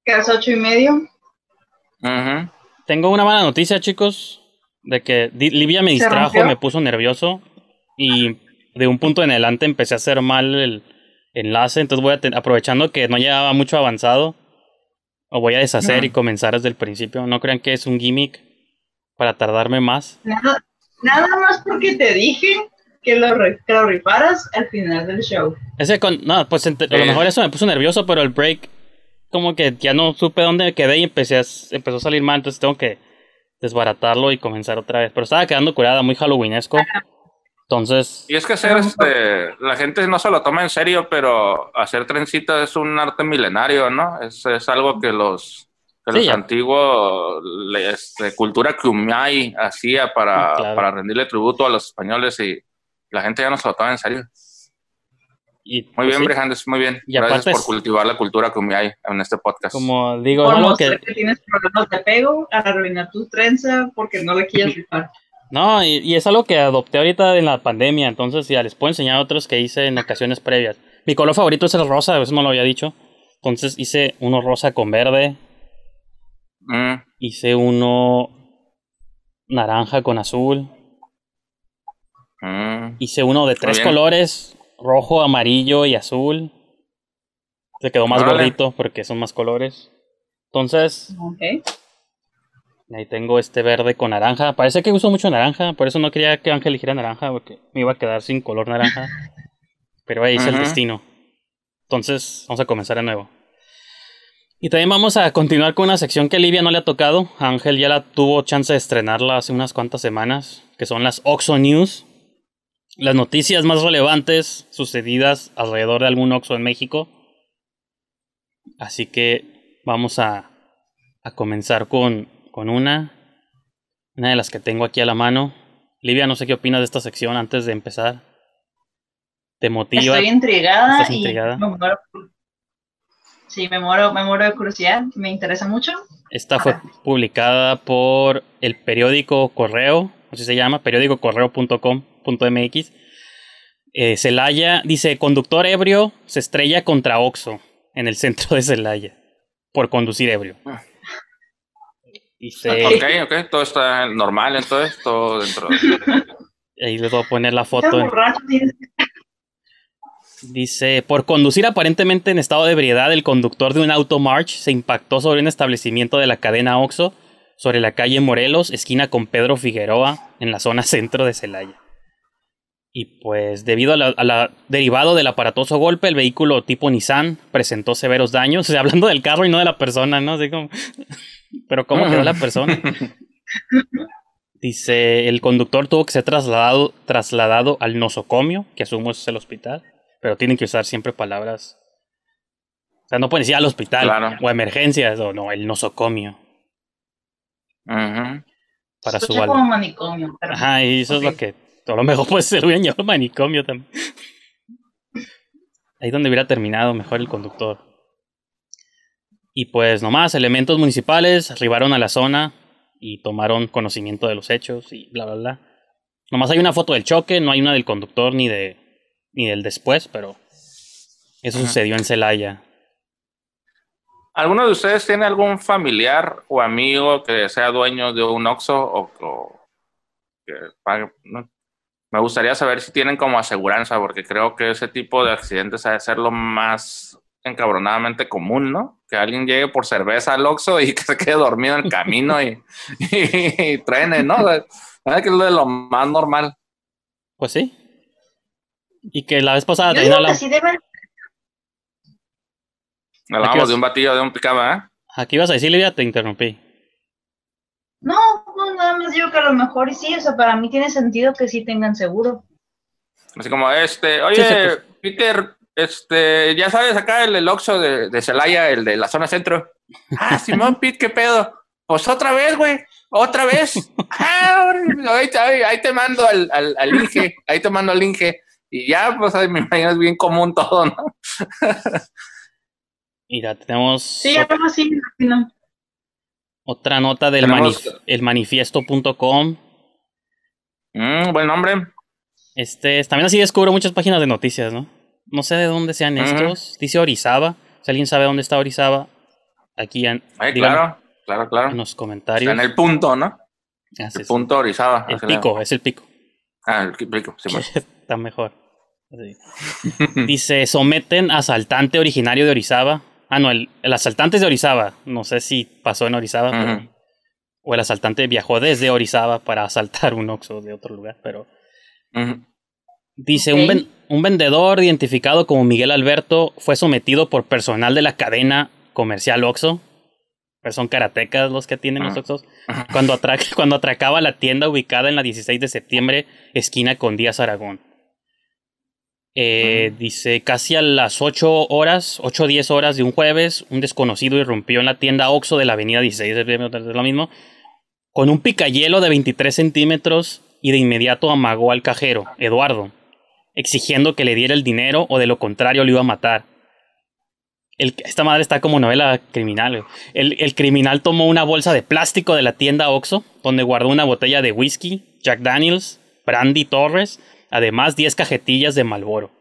Quedas ocho y medio. Tengo una mala noticia, chicos, de que Livia me distrajo, me puso nervioso y de un punto en adelante empecé a hacer mal el enlace, entonces voy a aprovechando que no llevaba mucho avanzado, o voy a deshacer y comenzar desde el principio. No crean que es un gimmick para tardarme más. Nada, nada más porque te dije que lo, riparas al final del show. Ese con, no, pues a lo mejor eso me puso nervioso, pero el break como que ya no supe dónde quedé y empecé a, empezó a salir mal, entonces tengo que desbaratarlo y comenzar otra vez. Pero estaba quedando curada, muy halloweenesco. Entonces. Y es que hacer este, la gente no se lo toma en serio, pero hacer trencita es un arte milenario, ¿no? Es, es algo que los, que los antiguos, este, cultura Kumai hacía para, para rendirle tributo a los españoles y la gente ya no se lo toma en serio. Y, muy pues bien, Brejandes, muy bien. Gracias por cultivar la cultura Kumai en este podcast. Como digo, no, que... que tienes problemas de pego, a arruinar tu trenza porque no le quieres rifar. No, y, es algo que adopté ahorita en la pandemia, entonces ya les puedo enseñar otros que hice en ocasiones previas. Mi color favorito es el rosa, a veces no lo había dicho. Entonces hice uno rosa con verde. Mm. Hice uno naranja con azul. Mm. Hice uno de tres colores, rojo, amarillo y azul. Se quedó más gordito porque son más colores. Entonces, Ahí tengo este verde con naranja. Parece que uso mucho naranja, por eso no quería que Ángel eligiera naranja, porque me iba a quedar sin color naranja. Pero ahí es el destino. Entonces, vamos a comenzar de nuevo. Y también vamos a continuar con una sección que a Livia no le ha tocado. Ángel ya la tuvo chance de estrenarla hace unas cuantas semanas, que son las Oxo News. Las noticias más relevantes sucedidas alrededor de algún Oxo en México. Así que vamos a, a comenzar con con una, una de las que tengo aquí a la mano. Livia, no sé qué opinas de esta sección antes de empezar. ¿Te motiva? Estoy intrigada. ¿Estás intrigada? Y me muero, sí, me muero, me muero de curiosidad. Me interesa mucho. Esta fue publicada por el periódico Correo, así se llama, periódicocorreo.com.mx. Eh, Celaya dice: conductor ebrio se estrella contra Oxo en el centro de Celaya por conducir ebrio. Ah. Dice... Ok, ok, todo está normal entonces, todo dentro. Ahí les voy a poner la foto. Dice, por conducir aparentemente en estado de ebriedad, el conductor de un auto March se impactó sobre un establecimiento de la cadena Oxo sobre la calle Morelos, esquina con Pedro Figueroa, en la zona centro de Celaya. Y pues debido a la, derivado del aparatoso golpe, el vehículo tipo Nissan presentó severos daños. O sea, hablando del carro y no de la persona, ¿no? Así como... Pero ¿cómo quedó la persona? Dice, el conductor tuvo que ser trasladado, trasladado al nosocomio, que asumo es el hospital, pero tienen que usar siempre palabras. O sea, no pueden decir al hospital o emergencias, o no, el nosocomio. Para su como manicomio. Ajá, y eso es lo que a lo mejor puede ser un manicomio también. Ahí donde hubiera terminado mejor el conductor. Y pues nomás, elementos municipales arribaron a la zona y tomaron conocimiento de los hechos y bla, bla, bla. Nomás hay una foto del choque, no hay una del conductor ni, de, ni del después, pero eso sucedió en Celaya. ¿Alguno de ustedes tiene algún familiar o amigo que sea dueño de un Oxxo o, que pague? Me gustaría saber si tienen como aseguranza, porque creo que ese tipo de accidentes ha de ser lo más encabronadamente común, ¿no? Que alguien llegue por cerveza al Oxxo y que se quede dormido en el camino y, y, trene, ¿no? que es de lo más normal. Pues sí. Y que la vez pasada Yo digo sí Hablábamos de un batillo de un picaba, ¿eh? Aquí ibas a decir, Lidia, te interrumpí. No, pues nada más digo que a lo mejor y sí, o sea, para mí tiene sentido que sí tengan seguro. Así como, este, oye, Peter, este, ya sabes, acá el, el Oxxo de, de Celaya, el de la zona centro. Ah, Simón Pit, ¿qué pedo? Pues otra vez, güey, otra vez. Ah, ahí, te mando al, al, Inge, ahí te mando al Inge. Y ya, pues me imagino es bien común todo, ¿no? Mira, tenemos. Sí, algo así, no. Otra nota del el manifiesto.com. Mm, buen nombre. Este, también así descubro muchas páginas de noticias, ¿no? No sé de dónde sean estos. Dice Orizaba. Si alguien sabe dónde está Orizaba, aquí en, claro, claro, claro. en los comentarios. en el punto, ¿no? el punto Orizaba. El pico, es el pico. Ah, el pico, sí, pues. Está mejor. Dice, someten asaltante originario de Orizaba Ah, no, el, asaltante es de Orizaba. No sé si pasó en Orizaba. o el asaltante viajó desde Orizaba para asaltar un Oxxo de otro lugar, pero... Dice, un, un vendedor identificado como Miguel Alberto fue sometido por personal de la cadena comercial Oxxo. Pues son karatecas los que tienen los Oxxos. Cuando, cuando atracaba la tienda ubicada en la 16 de septiembre, esquina con Díaz Aragón. Eh, dice, casi a las 8 horas, 8 o 10 horas de un jueves, un desconocido irrumpió en la tienda Oxxo de la avenida 16, es lo mismo, con un picayelo de 23 centímetros y de inmediato amagó al cajero, Eduardo, exigiendo que le diera el dinero o de lo contrario lo iba a matar. esta madre está como novela criminal. El, el, criminal tomó una bolsa de plástico de la tienda Oxxo, donde guardó una botella de whisky, Jack Daniels, Brandy Torres, además 10 cajetillas de Malboro.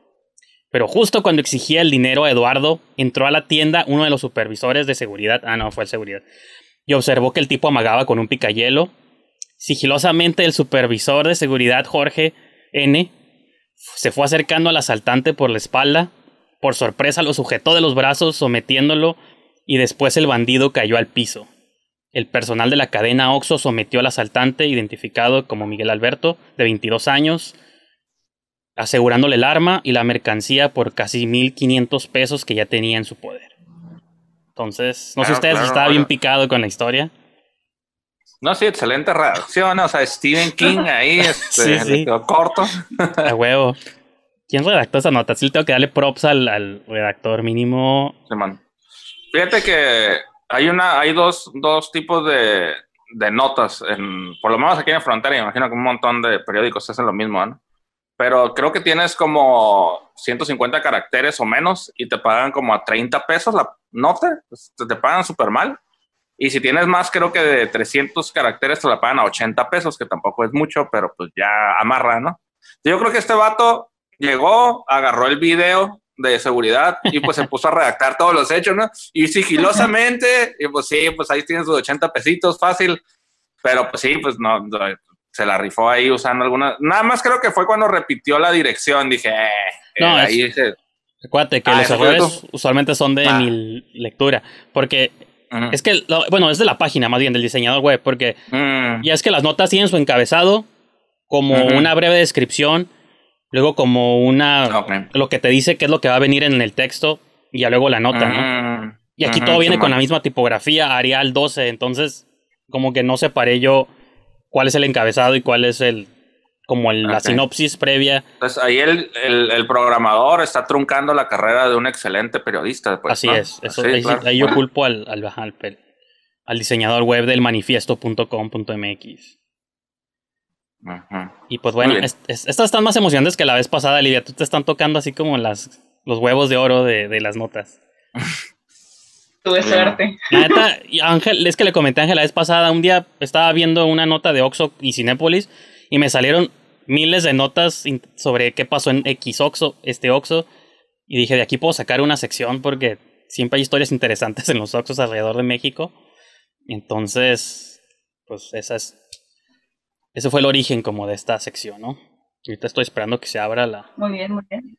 Pero justo cuando exigía el dinero a Eduardo, entró a la tienda uno de los supervisores de seguridad, ah no, fue el seguridad, y observó que el tipo amagaba con un picayelo. Sigilosamente el supervisor de seguridad Jorge N se fue acercando al asaltante por la espalda, por sorpresa lo sujetó de los brazos sometiéndolo y después el bandido cayó al piso. El personal de la cadena Oxo sometió al asaltante, identificado como Miguel Alberto, de 22 años, asegurándole el arma y la mercancía por casi 1.500 pesos que ya tenía en su poder. Entonces, no sé si ustedes estaba bien picado con la historia. No, sí, excelente reacción. O sea, Stephen King ahí, este, sí, sí. corto. A huevo. ¿Quién redactó esa nota? Sí, tengo que darle props al, redactor mínimo. Fíjate que hay una, hay dos, dos tipos de, de notas, en, por lo menos aquí en la frontera, imagino que un montón de periódicos hacen lo mismo, ¿no? Pero creo que tienes como 150 caracteres o menos y te pagan como a 30 pesos la nota, pues, te, pagan súper mal. Y si tienes más, creo que de 300 caracteres te la pagan a 80 pesos, que tampoco es mucho, pero pues ya amarra, ¿no? Yo creo que este vato llegó, agarró el video de seguridad y pues se puso a redactar todos los hechos, ¿no? Y sigilosamente, y pues sí, pues ahí tienes sus 80 pesitos fácil, pero pues sí, pues no, se la rifó ahí usando alguna. Nada más creo que fue cuando repitió la dirección. Dije, eh, no, ahí es... Acuérdate que ah, los errores usualmente son de ah. mi lectura. Porque es que, bueno, es de la página más bien del diseñador web. Porque mm. ya es que las notas tienen su encabezado como una breve descripción. Luego, como una. Lo que te dice qué es lo que va a venir en el texto. Y ya luego la nota, ¿no? Y aquí todo viene con la misma tipografía, Arial 12. Entonces, como que no separé yo cuál es el encabezado y cuál es el como la sinopsis previa. Entonces ahí el, el, programador está truncando la carrera de un excelente periodista. Pues, Así es, eso, ahí, yo culpo al, al, al, diseñador web del manifiesto.com.mx. Y pues bueno, estas están más emocionantes que la vez pasada, Lidia. Tú te están tocando así como las, los huevos de oro de, de las notas. Tuve suerte. Ángel, es que le comenté a Ángel la vez pasada, un día estaba viendo una nota de Oxo y Cinépolis y me salieron miles de notas sobre qué pasó en X Oxo, este Oxo, y dije, de aquí puedo sacar una sección porque siempre hay historias interesantes en los Oxos alrededor de México. Entonces, pues esa es, ese fue el origen como de esta sección, ¿no? Y ahorita estoy esperando que se abra la, muy bien, muy bien.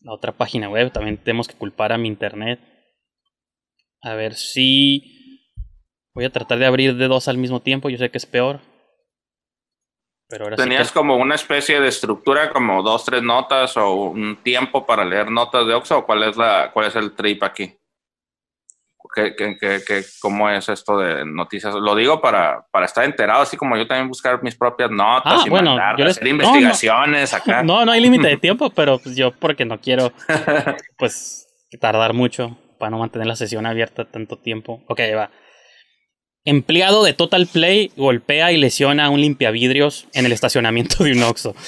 la otra página web. También tenemos que culpar a mi internet. A ver si... Voy a tratar de abrir de dos al mismo tiempo. Yo sé que es peor. Pero ahora ¿Tenías como una especie de estructura, como dos, tres notas o un tiempo para leer notas de Oxo? ¿O cuál es, la, cuál es el trip aquí? ¿Qué, qué, qué, cómo es esto de noticias? Lo digo para, para estar enterado, así como yo también buscar mis propias notas ah, y bueno, hacer investigaciones acá. No, no hay límite de tiempo, pero pues yo porque no quiero pues tardar mucho para no mantener la sesión abierta tanto tiempo. Ok, va. Empleado de Total Play golpea y lesiona a un limpiavidrios en el estacionamiento de un Oxxo.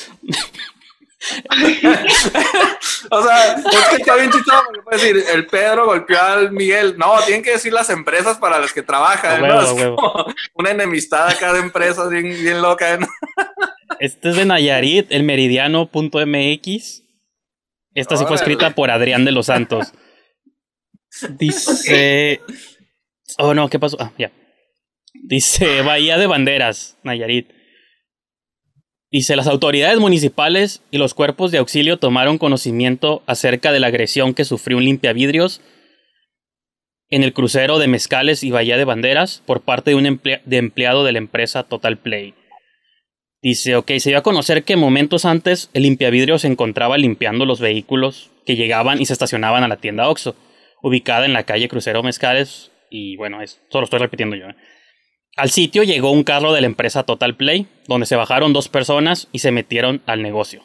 o sea, es que está bien chistoso porque puede decir, el Pedro golpeó al Miguel. No, tienen que decir las empresas para las que trabajan. una enemistad acá de empresas bien, bien loca. ¿no? Este es de Nayarit, el meridiano.mx. Esta sí fue escrita por Adrián de los Santos. Dice. Oh, no, ¿qué pasó? Ah, ya. Dice Bahía de Banderas, Nayarit. Dice, las autoridades municipales y los cuerpos de auxilio tomaron conocimiento acerca de la agresión que sufrió un limpiavidrios en el crucero de Mezcales y Bahía de Banderas por parte de un de empleado de la empresa Total Play. Dice, ok, se dio a conocer que momentos antes el limpiavidrio se encontraba limpiando los vehículos que llegaban y se estacionaban a la tienda Oxxo, ubicada en la calle Crucero Mezcales, y bueno, eso lo estoy repitiendo yo. ¿eh? Al sitio llegó un carro de la empresa Total Play, donde se bajaron dos personas y se metieron al negocio.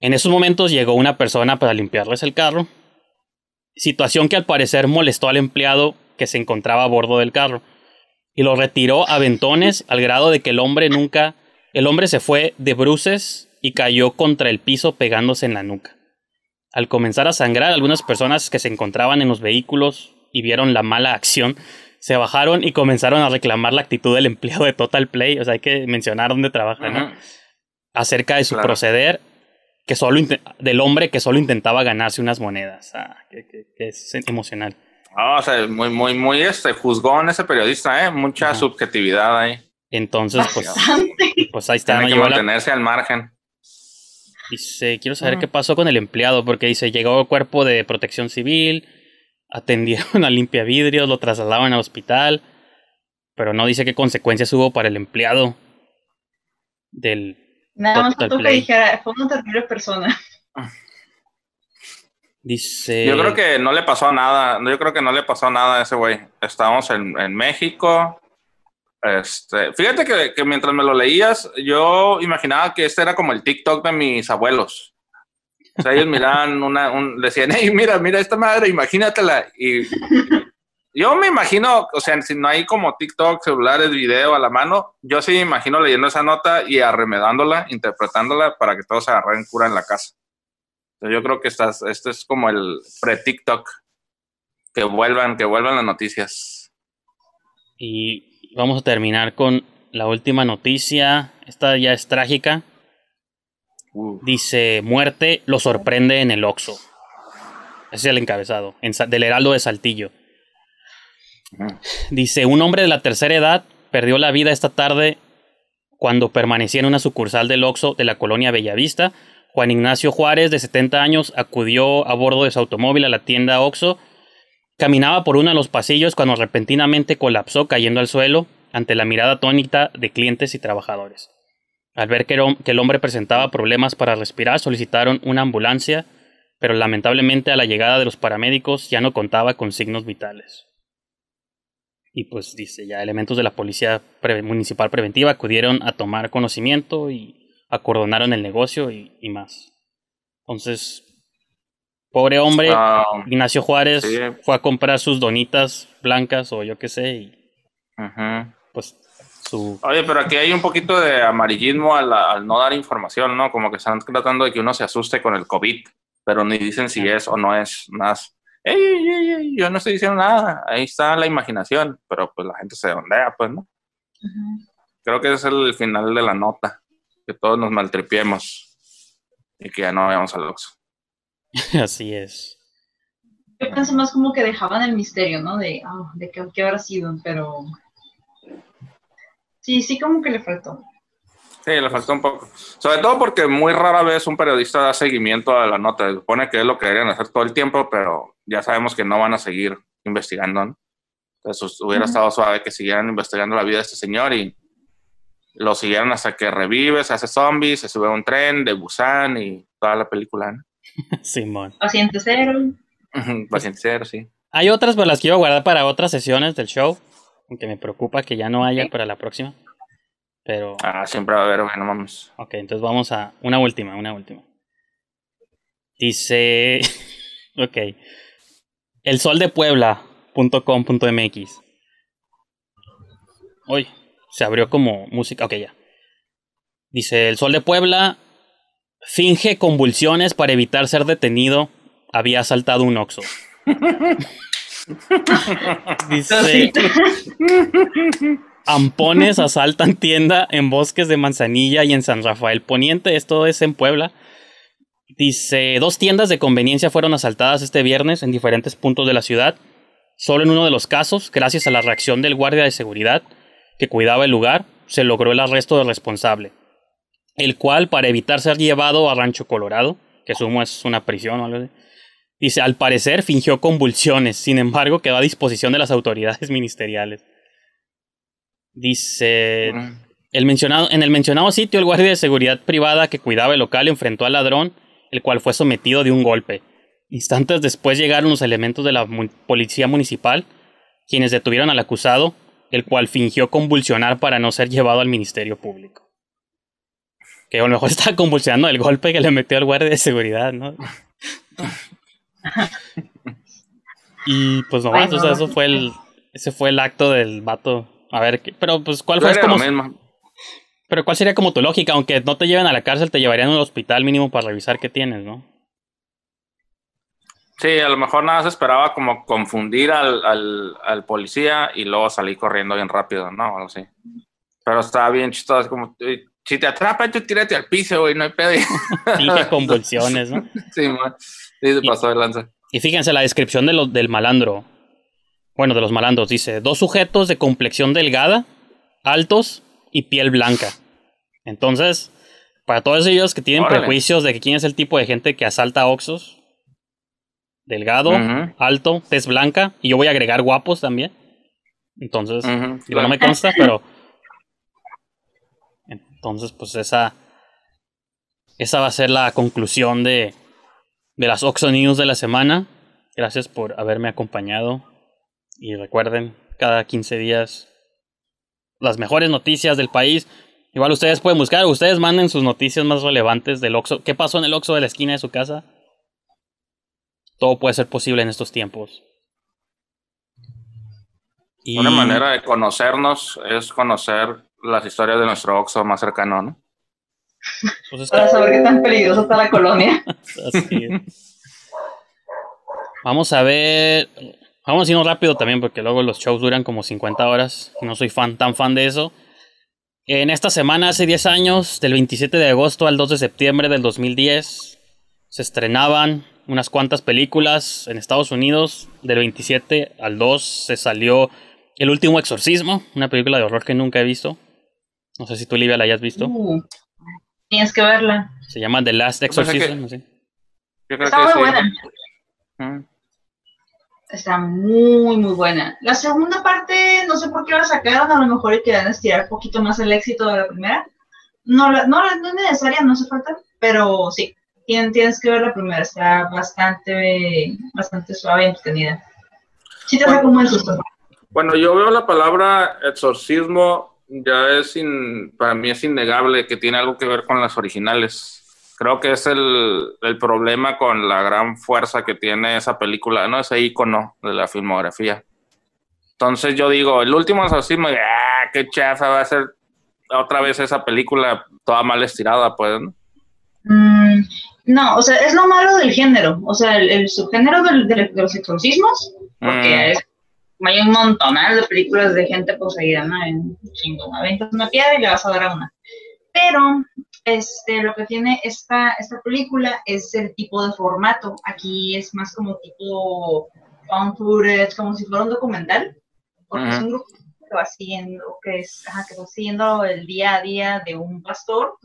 En esos momentos llegó una persona para limpiarles el carro, situación que al parecer molestó al empleado que se encontraba a bordo del carro y lo retiró a ventones al grado de que el hombre nunca, el hombre se fue de bruces y cayó contra el piso pegándose en la nuca. Al comenzar a sangrar, algunas personas que se encontraban en los vehículos y vieron la mala acción, se bajaron y comenzaron a reclamar la actitud del empleado de Total Play, o sea, hay que mencionar dónde trabaja, ¿no? Acerca de su proceder, que solo del hombre que solo intentaba ganarse unas monedas, ah, que es emocional. Ah, o sea, muy, muy, muy este, juzgón ese periodista, ¿eh? Mucha subjetividad ahí. Entonces, pues, pues ahí está. Tiene que mantenerse al margen. Dice, quiero saber qué pasó con el empleado, porque dice, llegó el cuerpo de protección civil, atendieron a limpia vidrios, lo trasladaban al hospital, pero no dice qué consecuencias hubo para el empleado del... Nada más tú que dijera, fue una terrible persona. Dice. Yo creo que no le pasó nada. Yo creo que no le pasó nada a ese güey. Estábamos en, en México. Este, fíjate que, que, mientras me lo leías, yo imaginaba que este era como el TikTok de mis abuelos. O sea, ellos miraban una, un, decían, hey, mira, mira esta madre, imagínatela. Y yo me imagino, o sea, si no hay como TikTok, celulares, video a la mano, yo sí me imagino leyendo esa nota y arremedándola, interpretándola para que todos se agarren cura en la casa. Yo creo que estás, esto es como el pre-TikTok. Que vuelvan, que vuelvan las noticias. Y vamos a terminar con la última noticia. Esta ya es trágica. Dice, muerte lo sorprende en el Oxo. Ese es el encabezado, del Heraldo de Saltillo. Dice, un hombre de la tercera edad perdió la vida esta tarde cuando permanecía en una sucursal del Oxo de la colonia Bellavista Juan Ignacio Juárez, de 70 años, acudió a bordo de su automóvil a la tienda Oxo. Caminaba por uno de los pasillos cuando repentinamente colapsó cayendo al suelo ante la mirada atónita de clientes y trabajadores. Al ver que el hombre presentaba problemas para respirar, solicitaron una ambulancia, pero lamentablemente a la llegada de los paramédicos ya no contaba con signos vitales. Y pues dice, ya elementos de la Policía Municipal Preventiva acudieron a tomar conocimiento y acordonaron el negocio y, más. Entonces, pobre hombre, ah, Ignacio Juárez fue a comprar sus donitas blancas o yo qué sé, y pues su... Oye, pero aquí hay un poquito de amarillismo al, no dar información, ¿no? Como que están tratando de que uno se asuste con el COVID, pero ni dicen si es o no es más. Ey, ey, ey, yo no estoy diciendo nada, ahí está la imaginación, pero pues la gente se ondea, pues, ¿no? Creo que es el final de la nota que todos nos maltripiemos y que ya no vayamos al Oxxo. Así es. Yo pensé más como que dejaban el misterio, ¿no? De, oh, de qué, qué habrá sido, pero sí, sí como que le faltó. Sí, le faltó un poco. Sobre todo porque muy rara vez un periodista da seguimiento a la nota. Se supone que es lo que deberían hacer todo el tiempo, pero ya sabemos que no van a seguir investigando. ¿no? Entonces hubiera estado suave que siguieran investigando la vida de este señor y lo siguieron hasta que revive, se hace zombie, se sube a un tren de Busan y toda la película. ¿no? Simón. Paciente cero. Paciente cero, sí. Hay otras, pero las quiero guardar para otras sesiones del show. Aunque me preocupa que ya no haya para la próxima. Pero. Ah, siempre va a haber, bueno, vamos. Ok, entonces vamos a una última, una última. Dice. ok. El sol de Puebla.com.mx Hoy se abrió como música. Ok, ya. Dice: El Sol de Puebla finge convulsiones para evitar ser detenido. Había asaltado un Oxxo. Dice: Ampones asaltan tienda en bosques de Manzanilla y en San Rafael Poniente. Esto es en Puebla. Dice: Dos tiendas de conveniencia fueron asaltadas este viernes en diferentes puntos de la ciudad. Solo en uno de los casos, gracias a la reacción del guardia de seguridad que cuidaba el lugar, se logró el arresto del responsable, el cual, para evitar ser llevado a Rancho Colorado, que sumo es una prisión o algo así, dice, al parecer fingió convulsiones, sin embargo quedó a disposición de las autoridades ministeriales. Dice, el mencionado, en el mencionado sitio, el guardia de seguridad privada que cuidaba el local enfrentó al ladrón, el cual fue sometido de un golpe. Instantes después llegaron los elementos de la policía municipal, quienes detuvieron al acusado, el cual fingió convulsionar para no ser llevado al Ministerio Público. Que a lo mejor estaba convulsionando el golpe que le metió al guardia de seguridad, ¿no? y pues nomás, o sea, eso fue el, ese fue el acto del vato. A ver, pero pues cuál fue como... Pero cuál sería como tu lógica, aunque no te lleven a la cárcel, te llevarían al hospital mínimo para revisar qué tienes, ¿no? Sí, a lo mejor nada se esperaba como confundir al, al, al policía y luego salir corriendo bien rápido, ¿no? Algo así. Pero estaba bien chistoso, como si te atrapan, tú tírate al piso, güey, no hay pedo. Sí, convulsiones, ¿no? sí, man. sí, se pasó de lanza. Y fíjense la descripción de lo, del malandro. Bueno, de los malandros, dice, dos sujetos de complexión delgada, altos y piel blanca. Entonces, para todos ellos que tienen prejuicios de que quién es el tipo de gente que asalta Oxos, delgado, alto, tez blanca, y yo voy a agregar guapos también. Entonces, no me consta, pero. Entonces, pues esa. Esa va a ser la conclusión de, de las Oxo News de la semana. Gracias por haberme acompañado. Y recuerden, cada 15 días, las mejores noticias del país. Igual ustedes pueden buscar, ustedes manden sus noticias más relevantes del Oxo. ¿Qué pasó en el Oxo de la esquina de su casa? todo puede ser posible en estos tiempos. Una manera de conocernos es conocer las historias de nuestro Oxxo más cercano, ¿no? Pues Para saber qué tan peligroso está la colonia. Vamos a ver. Vamos a irnos rápido también porque luego los shows duran como 50 horas y no soy fan, tan fan de eso. En esta semana, hace 10 años, del 27 de agosto al 2 de septiembre del 2010, se estrenaban unas cuantas películas en Estados Unidos. Del 27 al 2 se salió El último exorcismo, una película de horror que nunca he visto. No sé si tú, Livia, la hayas visto. Uh, tienes que verla. Se llama The Last Exorcism. Está muy buena. Mm. Está muy, muy buena. La segunda parte, no sé por qué la sacaron, a lo mejor querían estirar un poquito más el éxito de la primera. No, no, no es necesaria, no hace falta, pero sí, tienes que ver la primera, está bastante, bastante suave y entretenida. Sí te bueno, el susto. Bueno, yo veo la palabra exorcismo, ya es, para mí es innegable que tiene algo que ver con las originales. Creo que es el, el problema con la gran fuerza que tiene esa película, ¿no? Ese icono de la filmografía. Entonces yo digo, el último exorcismo, ¡ah, qué chafa va a ser otra vez esa película toda mal estirada, pues, ¿no? Mm, no, o sea, es lo malo del género, o sea, el, subgénero de los exorcismos, porque mm. Hay un montón de películas de gente poseída, ¿no? En chingo, aventas una piedra y le vas a dar a una. Pero este, lo que tiene esta, esta película es el tipo de formato. Aquí es más como tipo found footage, como si fuera un documental, porque es un grupo que va siguiendo, que, es, que va siguiendo el día a día de un pastor,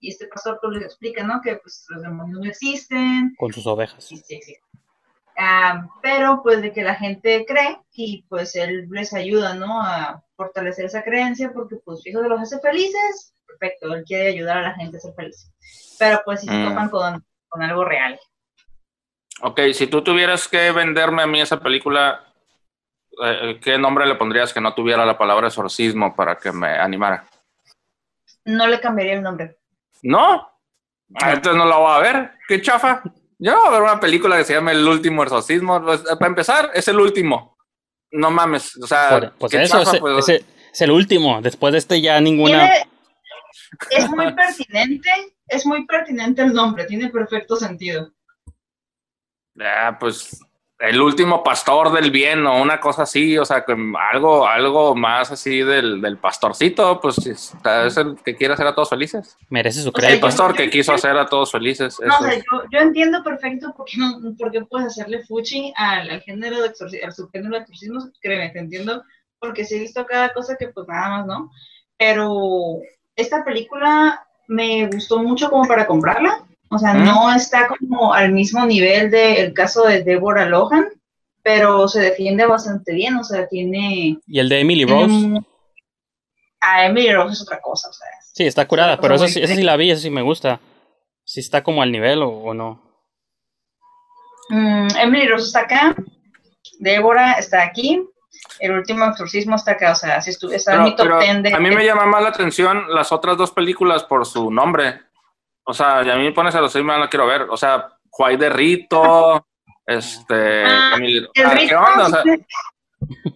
y este pastor pues les explica, ¿no? Que pues los demonios no existen. Con sus ovejas. Sí, sí, sí. Pero pues de que la gente cree y pues él les ayuda, ¿no? A fortalecer esa creencia porque pues fijo los hace felices, perfecto, él quiere ayudar a la gente a ser feliz. Pero pues si se mm. topan con, con algo real. Ok, si tú tuvieras que venderme a mí esa película, eh, ¿qué nombre le pondrías que no tuviera la palabra exorcismo para que me animara? no le cambiaría el nombre. ¿No? Ah, entonces no la voy a ver. ¿Qué chafa? Yo voy a ver una película que se llama El último exorcismo. Pues, para empezar, es el último. No mames. O sea, pues eso, ese, pues, es el último. Después de este ya ninguna. es muy pertinente, es muy pertinente el nombre, tiene perfecto sentido. Ah, pues el último pastor del bien o una cosa así, o sea, algo, algo más así del, pastorcito, pues es el que quiere hacer a todos felices. Merece su crédito. el pastor que quiso hacer a todos felices. No, o sea, yo, entiendo perfecto por qué, no, puedes hacerle fuchi al, género de exorcismo, al subgénero de exorcismo, créeme, te entiendo, porque sí he visto cada cosa que pues nada más, ¿no? Pero esta película me gustó mucho como para comprarla o sea, no está como al mismo nivel del caso de Deborah Lohan, pero se defiende bastante bien, o sea, tiene... ¿Y el de Emily Rose? a Emily Rose es otra cosa, o sea... Sí, está curada, pero esa, sí, sí la vi, esa sí me gusta. Si está como al nivel o, no. Mm, Emily Rose está acá, Deborah está aquí, el último exorcismo está acá, o sea, si estuve, está en mi top ten de... A mí me llama más la atención las otras dos películas por su nombre. O sea, y a mí me pones a los seis, me no quiero ver. O sea, Juay de Rito, este. Ah, ¿Qué onda?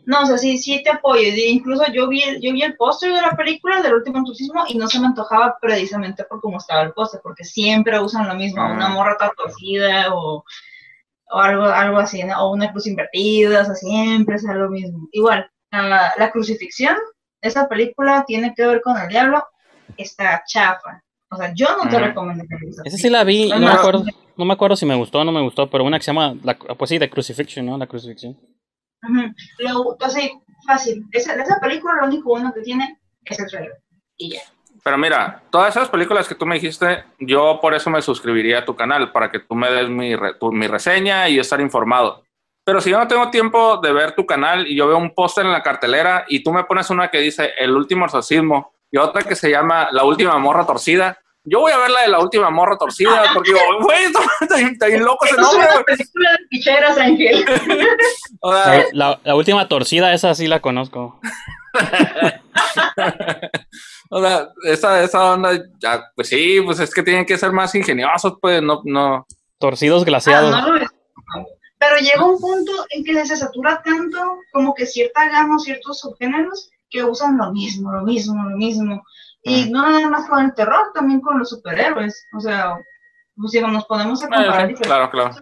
no, o sea, sí, sí te apoyo. Incluso yo vi, yo vi el póster de la película del último entusiasmo y no se me antojaba precisamente por cómo estaba el póster, porque siempre usan lo mismo, una morra torcida o, o algo, algo así, o una cruz invertida, o sea, siempre es lo mismo. Igual, la, la crucifixión, esa película tiene que ver con el diablo, está chafa. O sea, yo no te recomiendo que Esa sí la vi, no, me acuerdo, no me acuerdo si me gustó o no me gustó, pero una que se llama, la, pues sí, The Crucifixion, ¿no? La Crucifixión. entonces, fácil. Esa, esa película lo único bueno que tiene es el trailer. Y ya. Pero mira, todas esas películas que tú me dijiste, yo por eso me suscribiría a tu canal, para que tú me des mi, mi reseña y estar informado. Pero si yo no tengo tiempo de ver tu canal y yo veo un póster en la cartelera y tú me pones una que dice El último exorcismo y otra que se llama La última morra torcida, yo voy a ver la de la última morra torcida, porque digo, güey, está bien loco ese nombre. Es una película de picheras, Ángel. la, la, última torcida, esa sí la conozco. o sea, esa, esa onda, ya, pues sí, pues es que tienen que ser más ingeniosos, pues no, no. Torcidos glaciados. Ah, pero llega un punto en que se satura tanto como que cierta gama, ciertos subgéneros que usan lo mismo, lo mismo, lo mismo. Y no nada más con el terror, también con los superhéroes. O sea, pues si nos podemos a comparar diferentes claro, claro.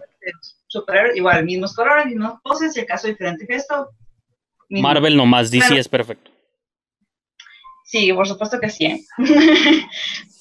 superhéroes, igual, mismos colores, mismos poses, si acaso diferente gesto. Marvel nomás, DC es perfecto. Sí, por supuesto que sí.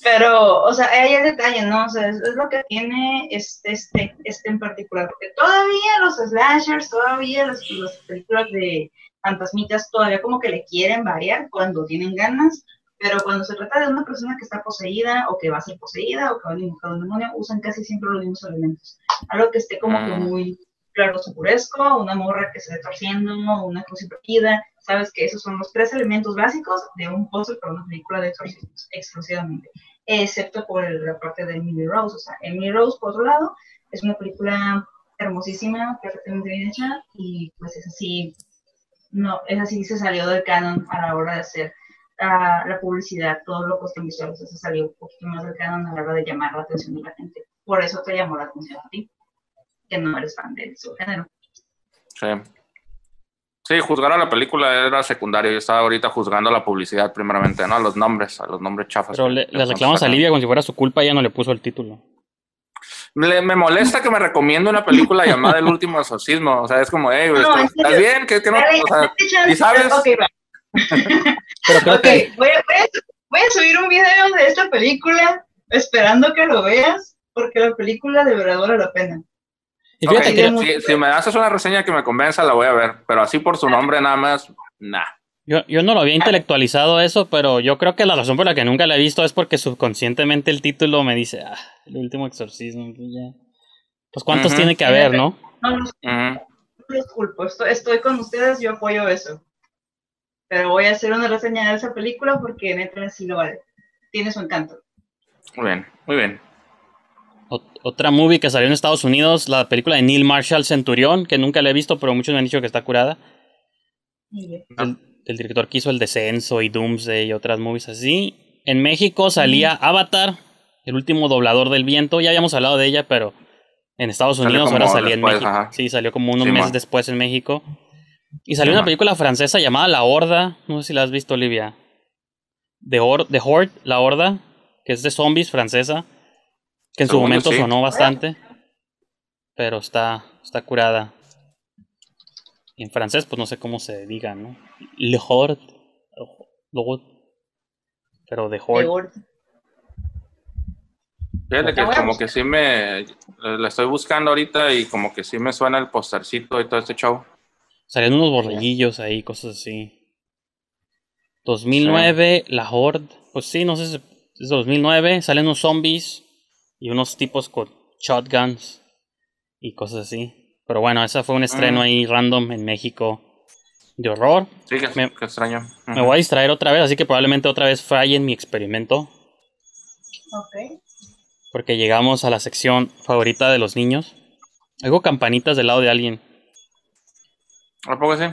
Pero, o sea, hay el detalle, ¿no? O sea, es, lo que tiene este, este, este en particular. Porque todavía los slashers, todavía las películas de fantasmitas, todavía como que le quieren variar cuando tienen ganas pero cuando se trata de una persona que está poseída o que va a ser poseída o que va a invocar un demonio, usan casi siempre los mismos elementos. Algo que esté como que mm. muy claro, supuresco, una morra que se esté torciendo, una cruz invertida. Sabes que esos son los tres elementos básicos de un póster para una película de exorcismos, exclusivamente. Excepto por la parte de Emily Rose. O sea, Emily Rose, por otro lado, es una película hermosísima, perfectamente bien hecha, y pues es así, no, es así, se salió del canon a la hora de hacer la publicidad, todo lo customizado, se salió un poquito más cercano a la hora de llamar la atención de la gente. Por eso te llamó la atención a ti, que no eres fan de su género. Sí. Sí, juzgar a la película era secundario. Yo estaba ahorita juzgando a la publicidad primeramente, ¿no? A los nombres, a los nombres chafas. Pero le, reclamamos a Livia como si fuera su culpa, ella no le puso el título. Me, molesta que me recomiende una película llamada El último exorcismo. O sea, es como, hey, ¿estás, bien? ¿Qué, no? O sea, ¿Y sabes? Voy, a, subir un video de esta película esperando que lo veas, porque la película de verdad vale la pena. si, me haces una reseña que me convenza, la voy a ver, pero así por su nombre nada más, nah. Yo, yo no lo había intelectualizado eso, pero yo creo que la razón por la que nunca la he visto es porque subconscientemente el título me dice, ah, el último exorcismo. Pues, pues cuántos tiene que haber, ¿no? No, no, disculpo, estoy, estoy con ustedes, yo apoyo eso pero voy a hacer una reseña de esa película porque neta sí lo vale. Tiene su encanto. Muy bien, muy bien. otra movie que salió en Estados Unidos, la película de Neil Marshall Centurión, que nunca la he visto, pero muchos me han dicho que está curada. El, director que hizo El Descenso y Doomsday y otras movies así. En México salía Avatar, el último doblador del viento. Ya habíamos hablado de ella, pero en Estados Unidos ahora salía en México. Sí, salió como unos meses después en México. Y salió una película francesa llamada La Horda. No sé si la has visto, Olivia. The, Or The Horde, La Horda, que es de zombies francesa. Que en su momento sonó bastante. Pero está, está curada. Y en francés, pues no sé cómo se diga, ¿no? Le Horde. Pero The Horde. Fíjate que como que sí me... La estoy buscando ahorita y como que sí me suena el postercito y todo este show. Salen unos borreguillos ahí, cosas así. 2009, La Horde. Pues sí, no sé si es 2009. Salen unos zombies y unos tipos con shotguns y cosas así. Pero bueno, ese fue un estreno mm. ahí random en México de horror. Sí, que, me, extraño. Me voy a distraer otra vez, así que probablemente otra vez falle en mi experimento. Ok. Porque llegamos a la sección favorita de los niños. Oigo campanitas del lado de alguien. ¿A poco sí?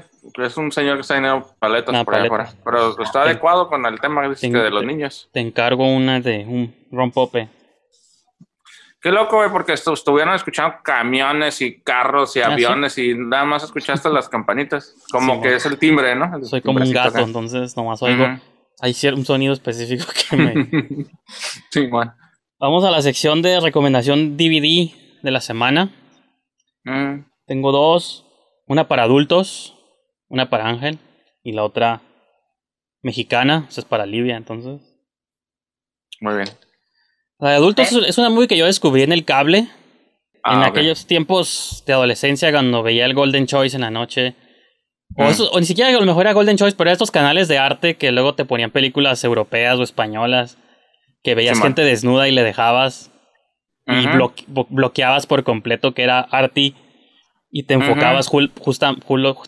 Es un señor que está teniendo paletas por allá afuera. Pero está adecuado con el tema de los niños. Te encargo una de un rompope. Qué loco, güey, porque estuvieron escuchando camiones y carros y ah, aviones y nada más escuchaste las campanitas. Como que es el timbre, ¿no? Soy como un gato, entonces nomás oigo. Hay un sonido específico que me. sí, bueno. Vamos a la sección de recomendación DVD de la semana. Mm. Tengo dos. Una para adultos, una para Ángel y la otra mexicana. Esa es para Livia, entonces. Muy bien. La de adultos es una movie que yo descubrí en el cable. Ah, en aquellos tiempos de adolescencia, cuando veía el Golden Choice en la noche. O, mm. ni siquiera a lo mejor era Golden Choice, pero estos canales de arte que luego te ponían películas europeas o españolas. Que veías gente desnuda y le dejabas. Y bloqueabas por completo que era arty. Y te enfocabas,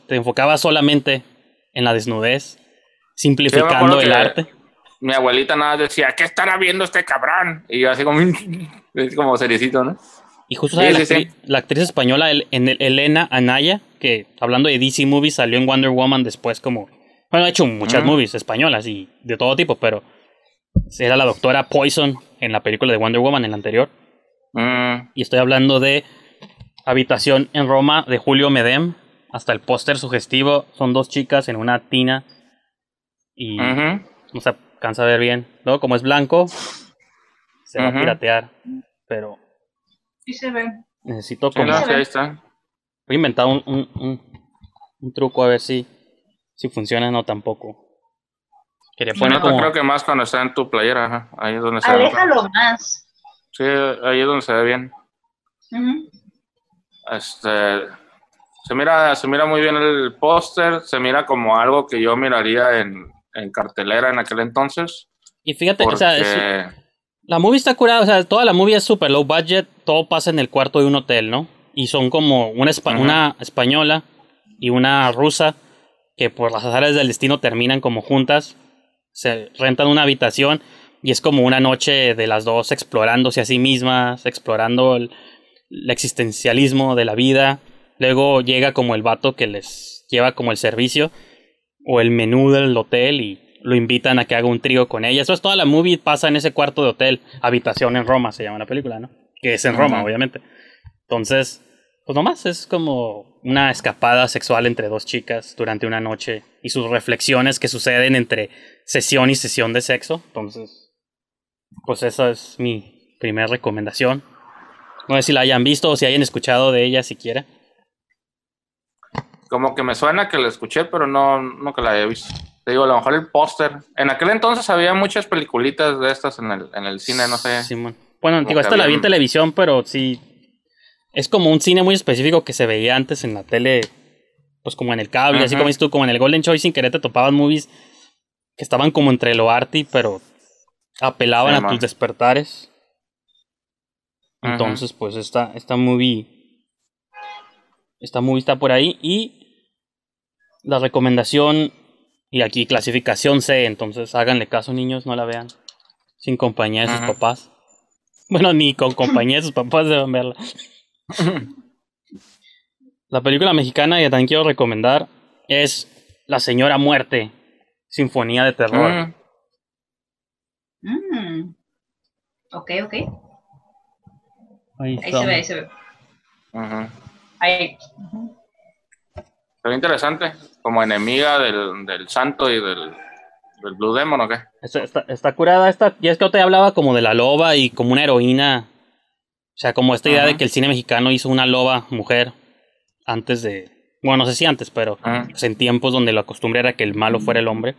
te enfocabas solamente en la desnudez. Simplificando el arte mi abuelita nada decía, ¿qué estará viendo este cabrón? Y yo así como, como cerecito, ¿no? Y justo la, actriz, española en Elena Anaya, que hablando de DC Movies salió en Wonder Woman después como... Bueno, ha hecho muchas movies españolas y de todo tipo, pero era la doctora Poison en la película de Wonder Woman, en la anterior. Y estoy hablando de Habitación en Roma de Julio Medem. Hasta el póster sugestivo son dos chicas en una tina. Y... O sea, alcanza a ver bien. Luego, como es blanco, se va a piratear. Pero. Sí se ve. Necesito como. ahí está. Voy a inventar un, un, un, truco a ver si, si funciona o no tampoco. Quería poner como... creo que más cuando está en tu playera, ahí es donde se Aléjalo más. Sí, ahí es donde se ve bien. Este se mira, se mira muy bien el póster, se mira como algo que yo miraría en, en cartelera en aquel entonces. Y fíjate, o sea, la movie está curada, o sea, toda la movie es super low budget, todo pasa en el cuarto de un hotel, ¿no? Y son como una, una española y una rusa que por las azares del destino terminan como juntas, se rentan una habitación y es como una noche de las dos explorándose a sí mismas, explorando el, el existencialismo de la vida. Luego llega como el vato que les lleva como el servicio o el menú del hotel y lo invitan a que haga un trío con ella. Eso es toda la movie, pasa en ese cuarto de hotel, habitación en Roma se llama la película, ¿no? Que es en Roma, obviamente. Entonces, pues nomás es como una escapada sexual entre dos chicas durante una noche y sus reflexiones que suceden entre sesión y sesión de sexo. Entonces, pues esa es mi primera recomendación. No sé si la hayan visto o si hayan escuchado de ella siquiera. Como que me suena que la escuché, pero no, no que la haya visto. Te digo, a lo mejor el póster. En aquel entonces había muchas peliculitas de estas en el, en el cine, no sé. Simón. Bueno, digo, esta la vi en televisión, pero sí. Es como un cine muy específico que se veía antes en la tele, pues como en el cable, así como tú, como en el Golden Choice, sin querer te topaban movies que estaban como entre lo arty, pero apelaban a tus despertares. Entonces, pues esta, esta movie. Esta movie está por ahí. Y la recomendación, y aquí clasificación C, entonces háganle caso niños, no la vean sin compañía de sus papás. Bueno, ni con compañía de sus papás deben verla. la película mexicana que también quiero recomendar es La Señora Muerte, Sinfonía de Terror. Mm. Ok, ok. Ahí, se ve, ahí se ve. Ahí. Pero interesante, como enemiga del, del santo y del, del Blue Demon, ¿o qué? Está, está, curada esta. Y es que yo te hablaba como de la loba y como una heroína. O sea, como esta idea de que el cine mexicano hizo una loba mujer antes de. Bueno, no sé si antes, pero pues, en tiempos donde la costumbre era que el malo fuera el hombre.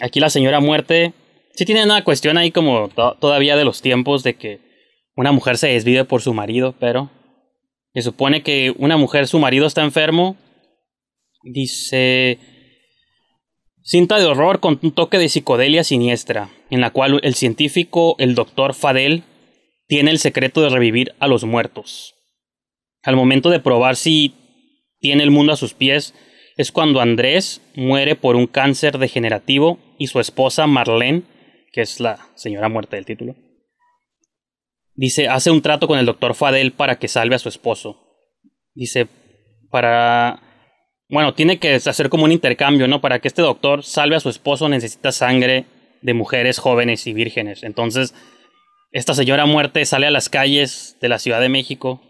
Aquí la señora muerte. Sí tiene una cuestión ahí como todavía de los tiempos de que una mujer se desvive por su marido, pero. Se supone que una mujer, su marido está enfermo. Dice Cinta de horror con un toque de psicodelia siniestra, en la cual el científico, el doctor Fadel, tiene el secreto de revivir a los muertos. Al momento de probar si tiene el mundo a sus pies, es cuando Andrés muere por un cáncer degenerativo y su esposa Marlene, que es la señora muerte del título, dice, hace un trato con el doctor Fadel para que salve a su esposo. Dice, para bueno, tiene que hacer como un intercambio, ¿no? Para que este doctor salve a su esposo necesita sangre de mujeres jóvenes y vírgenes. Entonces, esta señora muerte sale a las calles de la Ciudad de México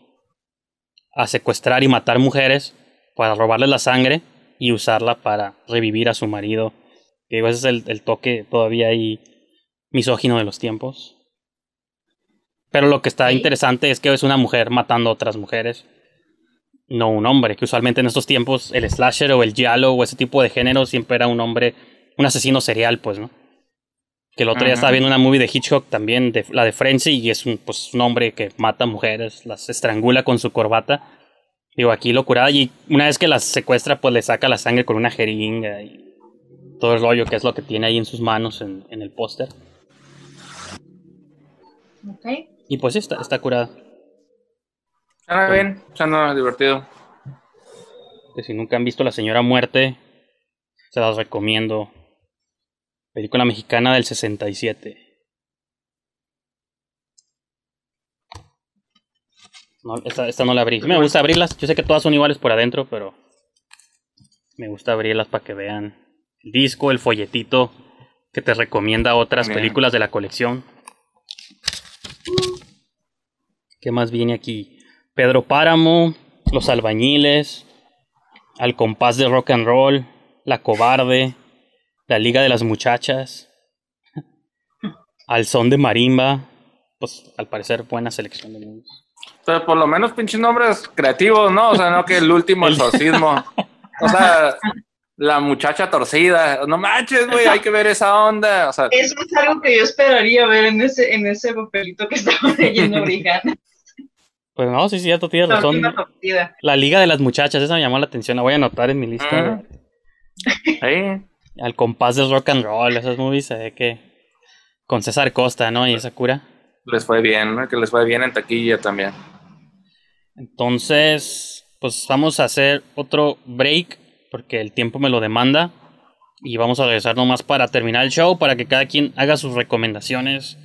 a secuestrar y matar mujeres para robarles la sangre y usarla para revivir a su marido. Que ese es el, el toque todavía ahí misógino de los tiempos. Pero lo que está interesante es que es una mujer matando a otras mujeres no un hombre, que usualmente en estos tiempos el slasher o el giallo o ese tipo de género siempre era un hombre, un asesino serial, pues, ¿no? Que el otro día estaba viendo una movie de Hitchcock también, de, la de Frenzy, y es un, pues, un hombre que mata mujeres, las estrangula con su corbata. Digo, aquí locura, y una vez que las secuestra, pues le saca la sangre con una jeringa y todo el rollo que es lo que tiene ahí en sus manos en, en el póster. Okay. Y pues está, está curada. Ah, bien, suena divertido. Que si nunca han visto La Señora Muerte, se las recomiendo. Película mexicana del 67. No, esta, esta no la abrí. Me gusta abrirlas. Yo sé que todas son iguales por adentro, pero me gusta abrirlas para que vean el disco, el folletito que te recomienda otras películas de la colección. ¿Qué más viene aquí? Pedro Páramo, Los Albañiles, Al compás de rock and roll, La Cobarde, La Liga de las Muchachas, Al son de marimba, pues al parecer buena selección de mundos. Pero por lo menos pinches nombres creativos, ¿no? O sea, no que el último exorcismo. o sea, la muchacha torcida. No manches, güey, hay que ver esa onda. O sea, Eso es algo que yo esperaría ver en ese, en ese papelito que estaba leyendo Brigana. Pues no, sí, sí, ya tú tienes razón. La Liga de las Muchachas, esa me llamó la atención, la voy a anotar en mi lista. Ah. Al compás del rock and roll, esas movies, se que con César Costa, ¿no? Y esa cura. Les fue bien, ¿no? Que les fue bien en taquilla también. Entonces, pues vamos a hacer otro break, porque el tiempo me lo demanda. Y vamos a regresar nomás para terminar el show, para que cada quien haga sus recomendaciones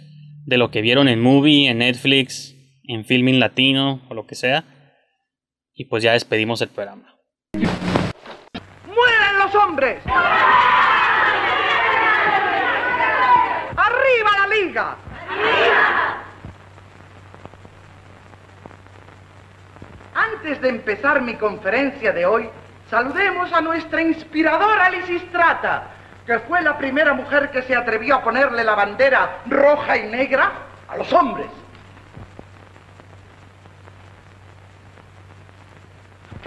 de lo que vieron en movie, en Netflix, en filming latino o lo que sea. Y pues ya despedimos el programa. ¡Mueran los hombres! ¡Arriba la liga! Antes de empezar mi conferencia de hoy, saludemos a nuestra inspiradora Lisistrata, que fue la primera mujer que se atrevió a ponerle la bandera roja y negra a los hombres.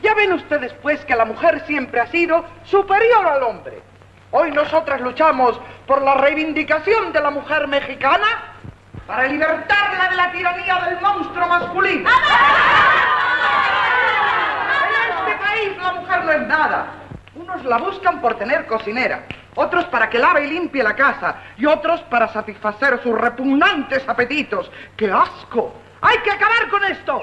Ya ven ustedes pues que la mujer siempre ha sido superior al hombre. Hoy nosotras luchamos por la reivindicación de la mujer mexicana para libertarla de la tiranía del monstruo masculino. En este país la mujer no es nada. Unos la buscan por tener cocinera, otros para que lave y limpie la casa y otros para satisfacer sus repugnantes apetitos. ¡Qué asco! ¡Hay que acabar con esto!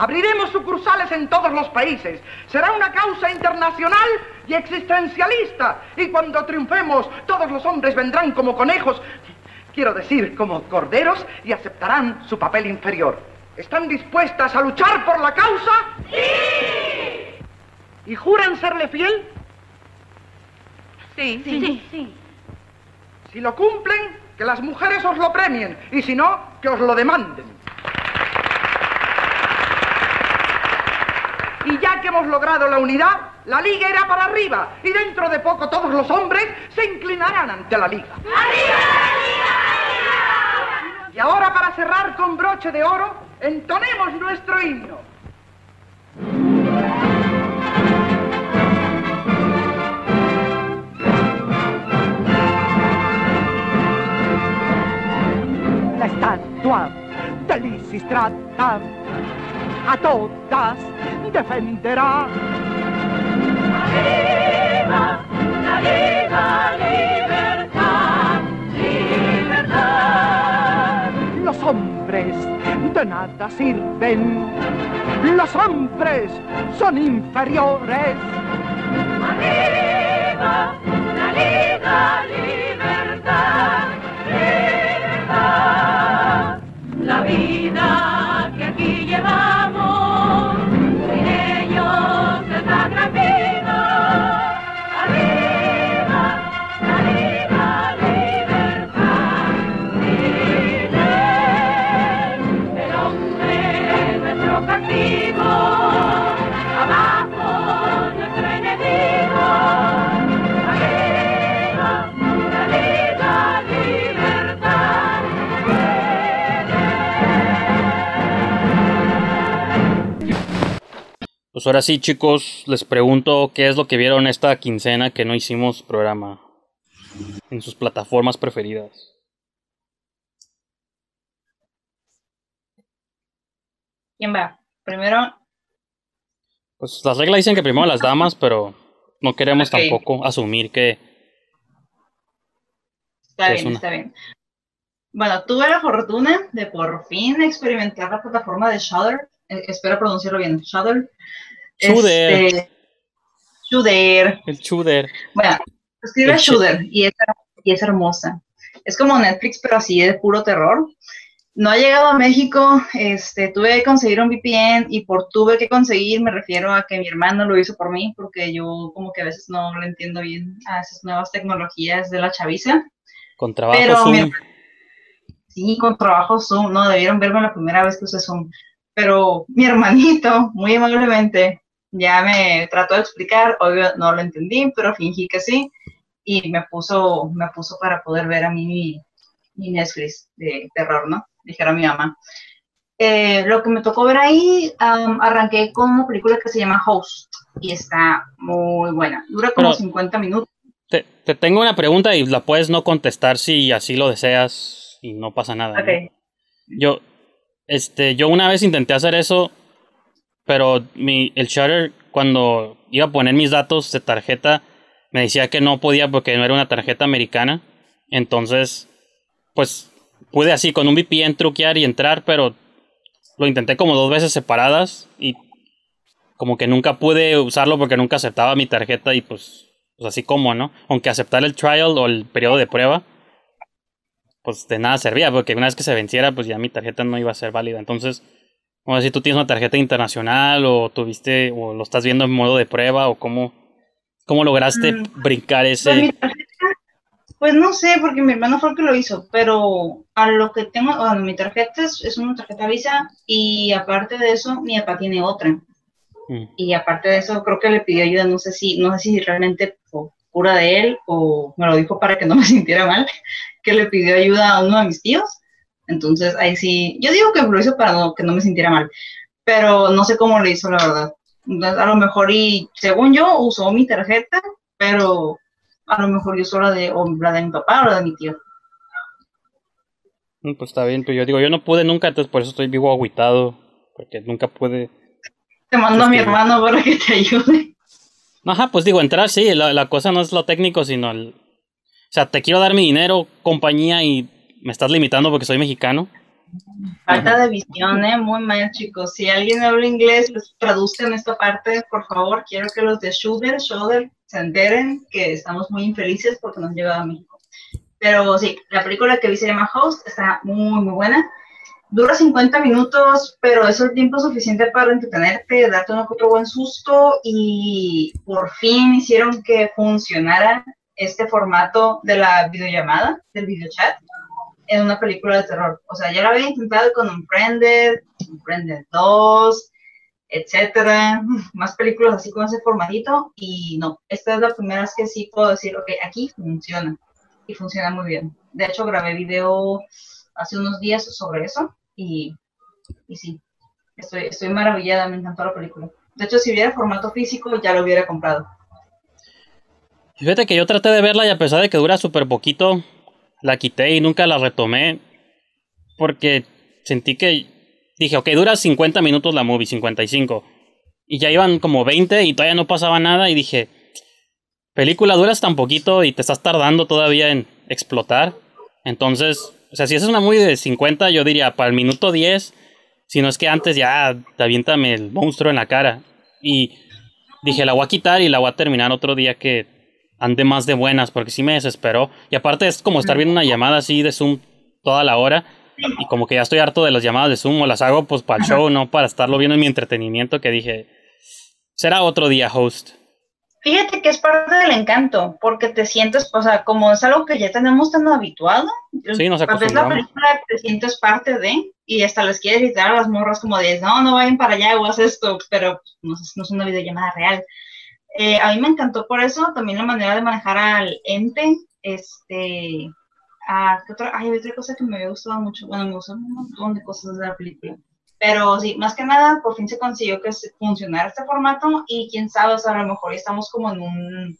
Abriremos sucursales en todos los países. Será una causa internacional y existencialista. Y cuando triunfemos, todos los hombres vendrán como conejos, quiero decir, como corderos, y aceptarán su papel inferior. ¿Están dispuestas a luchar por la causa? ¡Sí! ¿Y juran serle fiel? Sí, sí, sí. sí. Si lo cumplen, que las mujeres os lo premien, y si no, que os lo demanden. Y ya que hemos logrado la unidad, la liga irá para arriba y dentro de poco todos los hombres se inclinarán ante la liga. ¡Arriba, Y ahora para cerrar con broche de oro, entonemos nuestro himno. La estatua de Lisistrata a todas defenderá. Arriba, la vida, libertad, libertad. Los hombres de nada sirven, los hombres son inferiores. Arriba, la vida, libertad, libertad. La vida que aquí llevamos, Pues ahora sí, chicos, les pregunto qué es lo que vieron esta quincena que no hicimos programa en sus plataformas preferidas. ¿Quién va? Primero, Pues las reglas dicen que primero las damas, pero no queremos tampoco asumir que está es bien, una. está bien. Bueno, tuve la fortuna de por fin experimentar la plataforma de Shudder. Eh, espero pronunciarlo bien. Shudder. Shudder. Este, el chuder. Bueno, escribe Shudder y es, y es hermosa. Es como Netflix, pero así de puro terror. No ha llegado a México, este, tuve que conseguir un VPN y por tuve que conseguir me refiero a que mi hermano lo hizo por mí porque yo como que a veces no le entiendo bien a esas nuevas tecnologías de la chaviza. Con trabajo Pero Zoom. mi- Sí, con trabajo Zoom, no, debieron verme la primera vez que usé Zoom. Pero mi hermanito, muy amablemente, ya me trató de explicar, obvio no lo entendí, pero fingí que sí, y me puso, me puso para poder ver a mí mi, mi Netflix de terror, ¿no? Dijera mi mamá. Eh, lo que me tocó ver ahí, am, arranqué con una película que se llama Host, y está muy buena. Dura como Pero- 50 minutos. Te, te tengo una pregunta y la puedes no contestar si así lo deseas y no pasa nada. ¿no? Ok. Yo, este, yo una vez intenté hacer eso, pero mi, el Shutter, cuando iba a poner mis datos de tarjeta, me decía que no podía porque no era una tarjeta americana. Entonces, pues, pude así con un VPN truquear y entrar, pero lo intenté como dos veces separadas y como que nunca pude usarlo porque nunca aceptaba mi tarjeta y pues, pues así como, ¿no? Aunque aceptar el trial o el periodo de prueba, pues de nada servía, porque una vez que se venciera, pues ya mi tarjeta no iba a ser válida. Entonces, no sé si tú tienes una tarjeta internacional o tuviste, o lo estás viendo en modo de prueba, o cómo, cómo lograste Mm, brincar Pues, mi ese. tarjeta, pues no sé, porque mi hermano fue el que lo hizo, pero a lo que tengo, bueno, mi tarjeta es, es una tarjeta Visa y aparte de eso, mi papá tiene otra. Mm. Y aparte de eso, creo que le pidió ayuda, no sé si, no sé si realmente por cura de él o me lo dijo para que no me sintiera mal, que le pidió ayuda a uno de mis tíos. Entonces, ahí sí, yo digo que lo hizo para no, que no me sintiera mal, pero no sé cómo lo hizo, la verdad. Entonces, a lo mejor, y según yo, usó mi tarjeta, pero a lo mejor yo usó la de, o la de mi papá o la de mi tío. Mm, Pues está bien, pero yo digo, yo no pude nunca, entonces por eso estoy vivo agüitado, porque nunca pude. Te mando a mi Es que- hermano para que te ayude. Ajá, pues digo, entrar sí, la, la cosa no es lo técnico, sino el. O sea, te quiero dar mi dinero, compañía, y me estás limitando porque soy mexicano. Falta de visión, ¿eh? Muy mal, chicos. Si alguien habla inglés, pues traduzcan esta parte, por favor. Quiero que los de Shooter, Shoulder, se enteren que estamos muy infelices porque no han llegado a México. Pero sí, la película que vi se llama Host, está muy, muy buena. Dura 50 minutos, pero es el tiempo suficiente para entretenerte, darte que otro buen susto y por fin hicieron que funcionara este formato de la videollamada, del videochat en una película de terror. O sea, ya lo había intentado con Unfriended, Unfriended 2, etcétera, más películas así con ese formatito y no, esta es la primera vez que sí puedo decir, ok, aquí funciona y funciona muy bien. De hecho, grabé video hace unos días sobre eso y, y sí, estoy, estoy maravillada, me encantó la película. De hecho, si hubiera formato físico, ya lo hubiera comprado. Fíjate que yo traté de verla y a pesar de que dura súper poquito, la quité y nunca la retomé porque sentí que dije, ok, dura 50 minutos la movie, 55. Y ya iban como 20 y todavía no pasaba nada y dije, película duras tan poquito y te estás tardando todavía en explotar. Entonces, o sea, si es una movie de 50, yo diría, para el minuto 10, si no es que antes ya te aviéntame el monstruo en la cara. Y dije, la voy a quitar y la voy a terminar otro día que ande más de buenas, porque sí me desesperó. Y aparte es como estar viendo una llamada así de Zoom toda la hora y como que ya estoy harto de las llamadas de Zoom o las hago pues para el show, no para estarlo viendo en mi entretenimiento que dije, será otro día host. Fíjate que es parte del encanto, porque te sientes, o sea, como es algo que ya tenemos tan habituado, sí, nos ves la película te sientes parte de, y hasta les quieres gritar a las morras como de, no, no vayan para allá o haz esto, pero no, no es una videollamada real. Eh, a mí me encantó por eso, también la manera de manejar al ente, este, Ah, ¿qué otra? Ay, otra cosa que me había gustado mucho. Bueno, me gustó un montón de cosas de la película. Pero sí, más que nada, por fin se consiguió que funcionara este formato y quién sabe, a lo mejor estamos como en un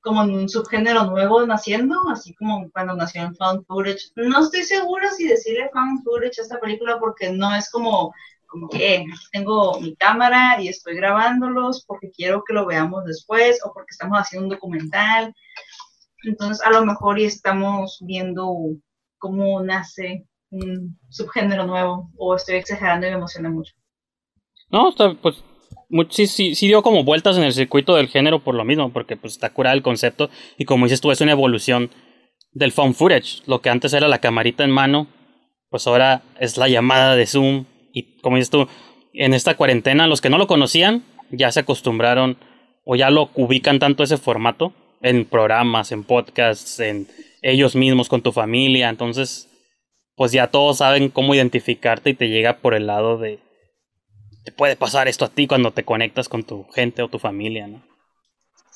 como en un subgénero nuevo naciendo, así como cuando nació en Found Footage. No estoy segura si decirle Found Footage a esta película porque no es como, como que tengo mi cámara y estoy grabándolos porque quiero que lo veamos después o porque estamos haciendo un documental. Entonces, a lo mejor y estamos viendo cómo nace un subgénero nuevo, o estoy exagerando y me emociona mucho. No, está, pues sí, sí, sí dio como vueltas en el circuito del género por lo mismo, porque pues está curado el concepto y como dices tú, es una evolución del phone footage. Lo que antes era la camarita en mano, pues ahora es la llamada de Zoom y como dices tú, en esta cuarentena los que no lo conocían ya se acostumbraron o ya lo ubican tanto ese formato en programas, en podcasts, en ellos mismos, con tu familia. Entonces, pues ya todos saben cómo identificarte y te llega por el lado de, te puede pasar esto a ti cuando te conectas con tu gente o tu familia, ¿no?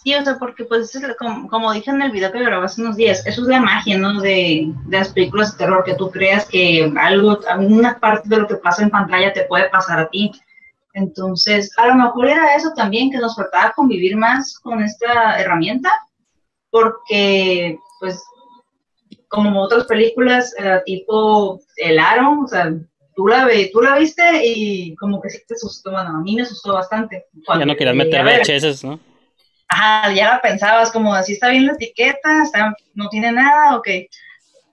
Sí, o sea, porque pues como, como, dije en el video que grabé hace unos días, eso es la magia, ¿no? De, de, las películas de terror, que tú creas que algo, alguna parte de lo que pasa en pantalla te puede pasar a ti. Entonces, a lo mejor era eso también, que nos faltaba convivir más con esta herramienta porque, pues, como otras películas, eh, tipo El Aro, o sea, tú la, ve, tú la viste y como que sí te asustó, bueno, a mí me asustó bastante. ya no querías meter VHS, ¿no? Ajá, ya la pensabas como, así está bien la etiqueta, está, no tiene nada, ok.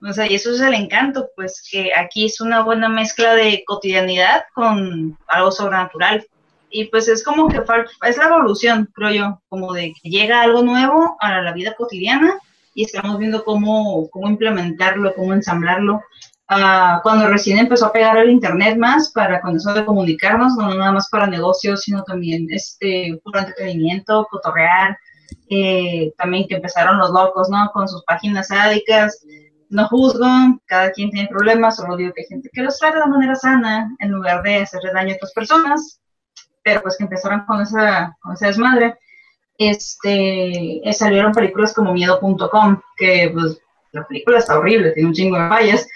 O sea, y eso es el encanto, pues que aquí es una buena mezcla de cotidianidad con algo sobrenatural y pues es como que es la evolución, creo yo, como de que llega algo nuevo a la vida cotidiana y estamos viendo cómo, cómo implementarlo, cómo ensamblarlo. Uh, cuando recién empezó a pegar el internet más para con eso de comunicarnos, no nada más para negocios, sino también este, por entretenimiento, cotorrear, eh, también que empezaron los locos, ¿no? Con sus páginas sádicas, no juzgo, cada quien tiene problemas, solo digo que hay gente que los trata de manera sana en lugar de hacerle daño a otras personas pero pues que empezaron con esa, con esa desmadre, este, eh, salieron películas como Miedo.com, que pues la película está horrible, tiene un chingo de fallas,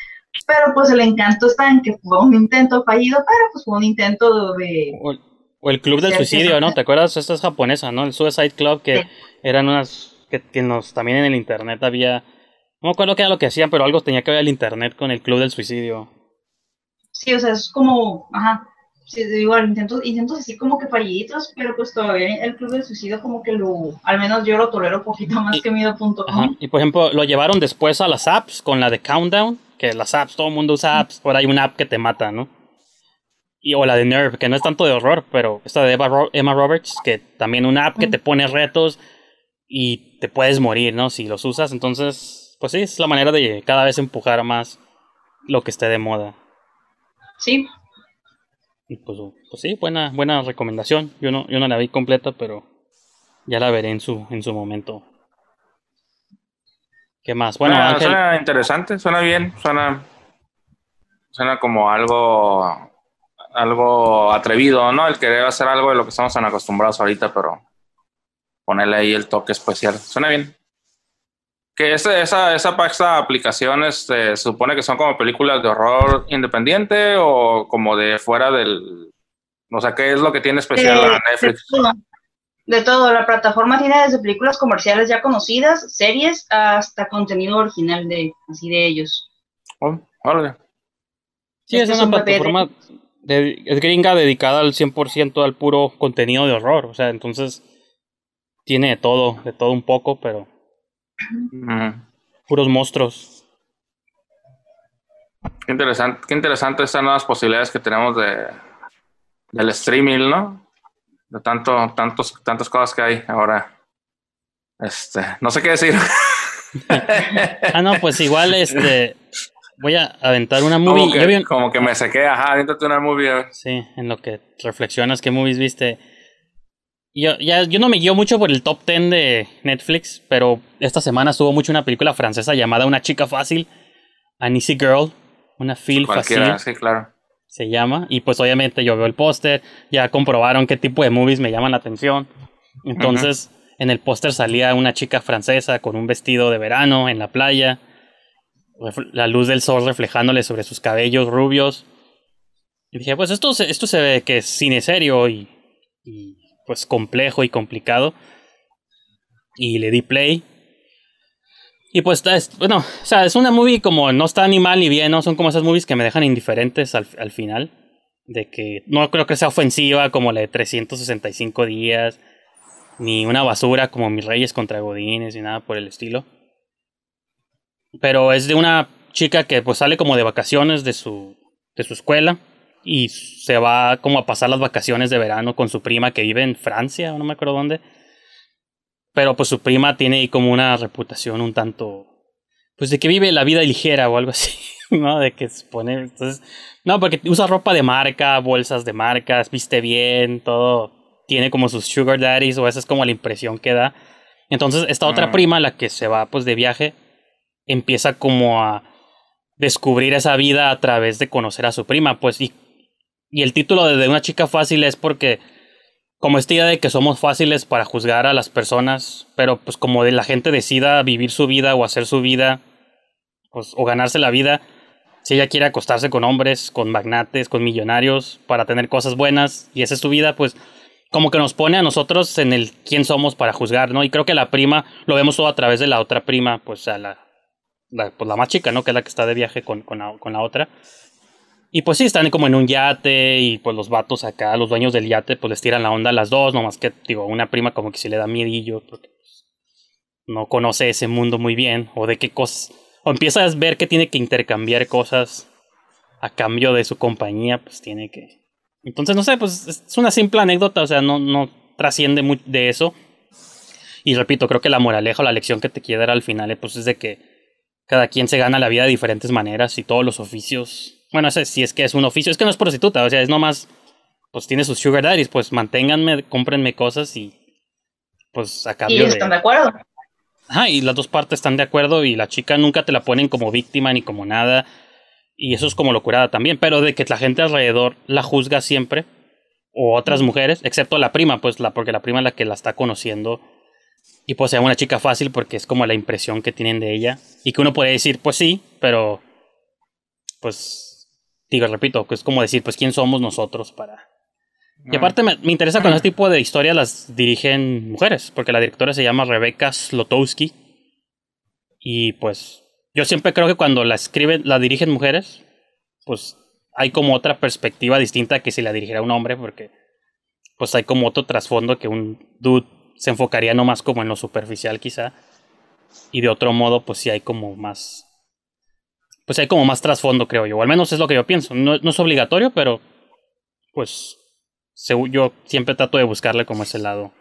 pero pues el encanto está en que fue un intento fallido, pero pues fue un intento de... O el, Club del Suicidio, ¿no? ¿Te acuerdas? Esta es japonesa, ¿no? El Suicide Club, que eran unas... que, también en el internet había... No me acuerdo qué era lo que hacían, pero algo tenía que ver el internet con el Club del Suicidio. Sí, o sea, es como... Ajá, sí, igual intentos, intentos así como que falliditos, pero pues todavía el Club del Suicidio como que lo, al menos yo lo tolero un poquito más que Mido.com. Y por ejemplo, lo llevaron después a las apps con la de Countdown, que las apps, todo el mundo usa apps, por ahí una app que te mata, ¿no? Y, o la de Nerve, que no es tanto de horror, pero esta de Emma Roberts, que también una app que te pone retos y te puedes morir, ¿no? Si los usas, entonces, pues sí, es la manera de cada vez empujar más lo que esté de moda. Sí, y pues, pues, sí, buena, buena recomendación. Yo no, yo no la vi completa, pero ya la veré en su, en su momento. ¿Qué más? Bueno, ah, suena interesante, suena bien, suena, suena como algo algo atrevido, ¿no? El querer hacer algo de lo que estamos tan acostumbrados ahorita, pero ponerle ahí el toque especial. Suena bien. Que esa, esa, esa, esa aplicación este, se supone que son como películas de horror independiente o como de fuera del... O sea, ¿qué es lo que tiene especial a Netflix? De todo. La plataforma tiene desde películas comerciales ya conocidas, series, hasta contenido original de así de ellos. Oh, órale. Sí, Este es una plataforma de, es gringa dedicada al 100% al puro contenido de horror. O sea, entonces tiene de todo, de todo un poco, pero puros monstruos. Qué interesante, qué interesante estas nuevas posibilidades que tenemos de del streaming, ¿no? De tanto, tantos, tantas cosas que hay ahora. Este, no sé qué decir. Ah, no, pues igual este voy a aventar una movie. como, que, Yo vi un- como que me sequé, ajá, aviéntate una movie. Sí, en lo que reflexionas qué movies viste. Yo, ya, yo no me guío mucho por el top 10 de Netflix, pero esta semana estuvo mucho una película francesa llamada Una chica fácil, An Easy Girl, una feel Cualquiera, fácil sí, claro. Se llama. Y pues obviamente yo veo el póster, ya comprobaron qué tipo de movies me llaman la atención. Entonces, en el póster salía una chica francesa con un vestido de verano en la playa, la luz del sol reflejándole sobre sus cabellos rubios. Y dije, pues esto, se- esto se ve que es cine serio y, y, pues complejo y complicado. Y le di play. Y pues, es, bueno, o sea, es una movie como no está ni mal ni bien, ¿no? Son como esas movies que me dejan indiferentes al, al final. De que no creo que sea ofensiva como la de 365 días, ni una basura como Mis Reyes contra Godines, ni nada por el estilo. Pero es de una chica que pues sale como de vacaciones de su, de su escuela y se va como a pasar las vacaciones de verano con su prima que vive en Francia, no me acuerdo dónde. Pero pues su prima tiene ahí como una reputación un tanto, pues de que vive la vida ligera o algo así, ¿no? De que se pone, entonces, no, porque usa ropa de marca, bolsas de marcas, viste bien, todo, tiene como sus sugar daddies o esa es como la impresión que da. Entonces esta otra Mm. prima, la que se va pues de viaje, empieza como a descubrir esa vida a través de conocer a su prima, pues y, y el título de, de una chica fácil es porque como esta idea de que somos fáciles para juzgar a las personas, pero pues como de la gente decida vivir su vida o hacer su vida, pues o ganarse la vida, si ella quiere acostarse con hombres, con magnates, con millonarios para tener cosas buenas y esa es su vida, pues como que nos pone a nosotros en el quién somos para juzgar, ¿no? Y creo que la prima lo vemos todo a través de la otra prima, pues a la, la, pues, la más chica, ¿no? Que es la que está de viaje con, con, la, con la otra. Y pues sí, están como en un yate y pues los vatos acá, los dueños del yate, pues les tiran la onda a las dos, nomás que, digo, una prima como que sí le da miedillo porque pues, no conoce ese mundo muy bien o de qué cosas, o empieza a ver que tiene que intercambiar cosas a cambio de su compañía, pues tiene que... Entonces, no sé, pues es una simple anécdota, o sea, no, no trasciende mucho de eso. Y repito, creo que la moraleja o la lección que te quiere dar al final, pues es de que cada quien se gana la vida de diferentes maneras y todos los oficios. Bueno, ese si es que es un oficio, es que no es prostituta, o sea, es nomás, pues tiene sus sugar daddies, pues manténganme, cómprenme cosas y pues a Y cambio ellos de... están de acuerdo. Ajá, y las dos partes están de acuerdo y la chica nunca te la ponen como víctima ni como nada. Y eso es como locurada también, pero de que la gente alrededor la juzga siempre, o otras mujeres, excepto la prima, pues la, porque la prima es la que la está conociendo. Y pues sea una chica fácil porque es como la impresión que tienen de ella. Y que uno puede decir, pues sí, pero pues digo, repito, que es como decir, pues quién somos nosotros para... Y aparte me, me interesa cuando este tipo de historias las dirigen mujeres, porque la directora se llama Rebecca Slotowski. Y pues yo siempre creo que cuando la escriben, la dirigen mujeres, pues hay como otra perspectiva distinta que si la dirigiera un hombre, porque pues hay como otro trasfondo que un dude se enfocaría nomás como en lo superficial quizá. Y de otro modo, pues sí hay como más... Pues hay como más trasfondo, creo yo. O al menos es lo que yo pienso. No, no es obligatorio, pero pues yo siempre trato de buscarle como ese lado.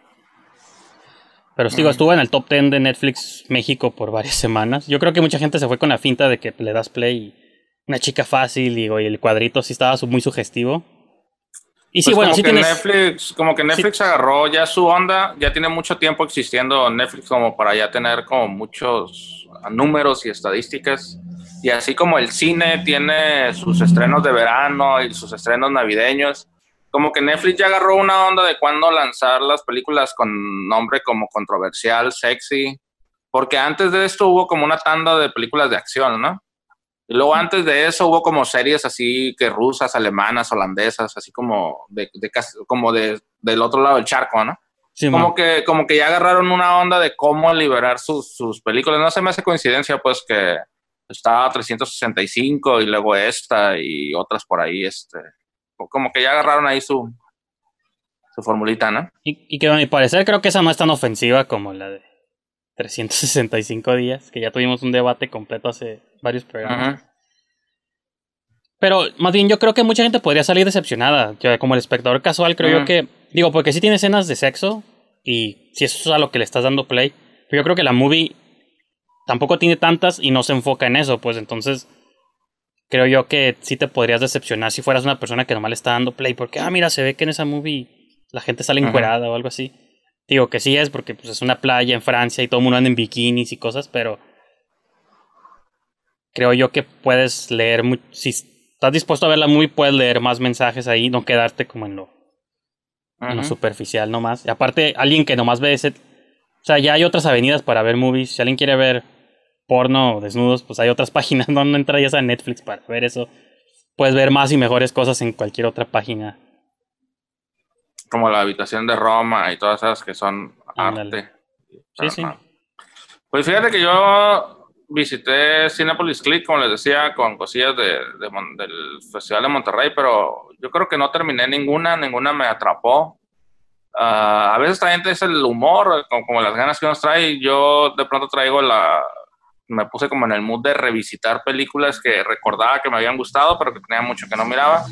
Pero digo, estuve en el top 10 de Netflix México por varias semanas. Yo creo que mucha gente se fue con la finta de que le das play y una chica fácil digo, y el cuadrito sí estaba muy sugestivo. Y sí, Pues bueno, como sí que tienes... Netflix, como que Netflix agarró ya su onda, ya tiene mucho tiempo existiendo Netflix como para ya tener como muchos números y estadísticas Y así como el cine tiene sus estrenos de verano y sus estrenos navideños, como que Netflix ya agarró una onda de cuándo lanzar las películas con nombre como controversial, sexy, porque antes de esto hubo como una tanda de películas de acción, ¿no? Y luego antes de eso hubo como series así que rusas, alemanas, holandesas, así como de, de como de, del otro lado del charco, ¿no? como que como que ya agarraron una onda de cómo liberar sus, sus películas. No se me hace coincidencia pues que estaba 365 y luego esta y otras por ahí, este, como que ya agarraron ahí su, su formulita, ¿no? Y, que a mi parecer creo que esa no es tan ofensiva como la de 365 días, que ya tuvimos un debate completo hace varios programas. Pero más bien yo creo que mucha gente podría salir decepcionada. Yo, como el espectador casual creo yo que... Digo, porque sí tiene escenas de sexo y si eso es a lo que le estás dando play. Pero yo creo que la movie tampoco tiene tantas y no se enfoca en eso, pues entonces creo yo que sí te podrías decepcionar si fueras una persona que nomás le está dando play porque, ah, mira, se ve que en esa movie la gente sale encuerada o algo así. Digo que sí es porque pues, es una playa en Francia y todo el mundo anda en bikinis y cosas, pero creo yo que puedes leer, si estás dispuesto a ver la movie, puedes leer más mensajes ahí, no quedarte como en lo, en lo superficial nomás. Y aparte, alguien que nomás ve ese... O sea, ya hay otras avenidas para ver movies. Si alguien quiere ver porno o desnudos, pues hay otras páginas. No, no entrarías a Netflix para ver eso. Puedes ver más y mejores cosas en cualquier otra página. Como la habitación de Roma y todas esas que son arte. Sí, sí. Pues fíjate que yo visité Cinepolis Click, como les decía, con cosillas de, del Festival de Monterrey, pero yo creo que no terminé ninguna, ninguna me atrapó. Ah, a veces también es el humor, como, como, las ganas que nos trae. Yo de pronto traigo la, me puse como en el mood de revisitar películas que recordaba que me habían gustado, pero que tenía mucho que no miraba.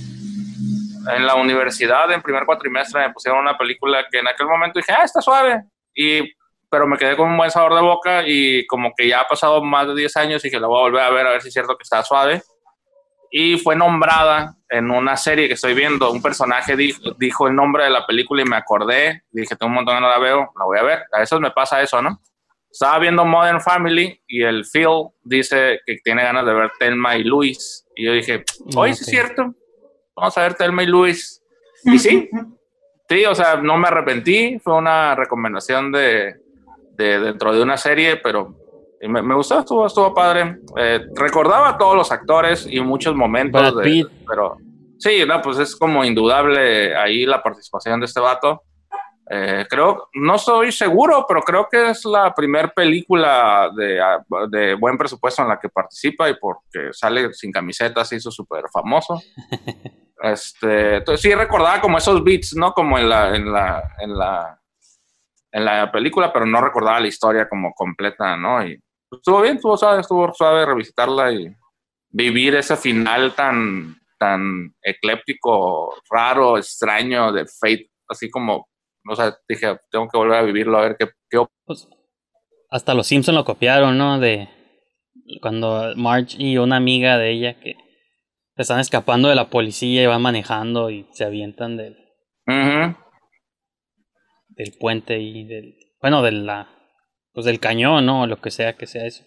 En la universidad, en primer cuatrimestre, me pusieron una película que en aquel momento dije, ah, está suave. Y, pero me quedé con un buen sabor de boca y como que ya ha pasado más de 10 años y que la voy a volver a ver a ver si es cierto que está suave. Y fue nombrada en una serie que estoy viendo. Un personaje dijo, el nombre de la película y me acordé. Dije, tengo un montón que no la veo, la voy a ver. A veces me pasa eso, ¿no? Estaba viendo Modern Family y el Phil dice que tiene ganas de ver Telma y Luis. Y yo dije, hoy sí es cierto, vamos a ver Telma y Luis. Y sí, sí, o sea, no me arrepentí, fue una recomendación de, de dentro de una serie, pero me, me gustó, estuvo, estuvo padre. Eh, recordaba a todos los actores y muchos momentos, de, pero sí, no, pues es como indudable ahí la participación de este vato. Eh, creo, no estoy seguro, pero creo que es la primera película de, buen presupuesto en la que participa y porque sale sin camiseta se hizo súper famoso. este, entonces sí recordaba como esos beats, ¿no? Como en la, en la, en la, en la película, pero no recordaba la historia como completa, ¿no? Y estuvo bien, estuvo suave, estuvo suave revisitarla y vivir ese final tan, tan ecléptico, raro, extraño de Fate, así como o sea, dije, tengo que volver a vivirlo a ver qué... qué... Pues, hasta los Simpsons lo copiaron, ¿no? De cuando Marge y una amiga de ella que están escapando de la policía y van manejando y se avientan del... Del puente y del... Bueno, de la... Pues del cañón, ¿no? O lo que sea que sea eso.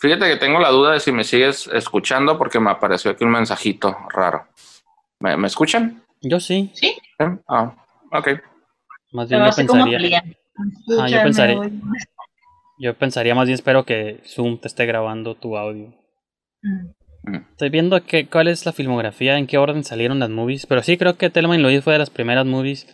Fíjate que tengo la duda de si me sigues escuchando porque me apareció aquí un mensajito raro. ¿Me, ¿me escuchan? Yo sí. ¿Sí? Ah, ok. Más bien yo pensaría. Ah, yo pensaría. Yo pensaría más bien espero que Zoom te esté grabando tu audio. Mm. Estoy viendo que, cuál es la filmografía, en qué orden salieron las movies. Pero sí creo que Telma Lloyd fue de las primeras movies.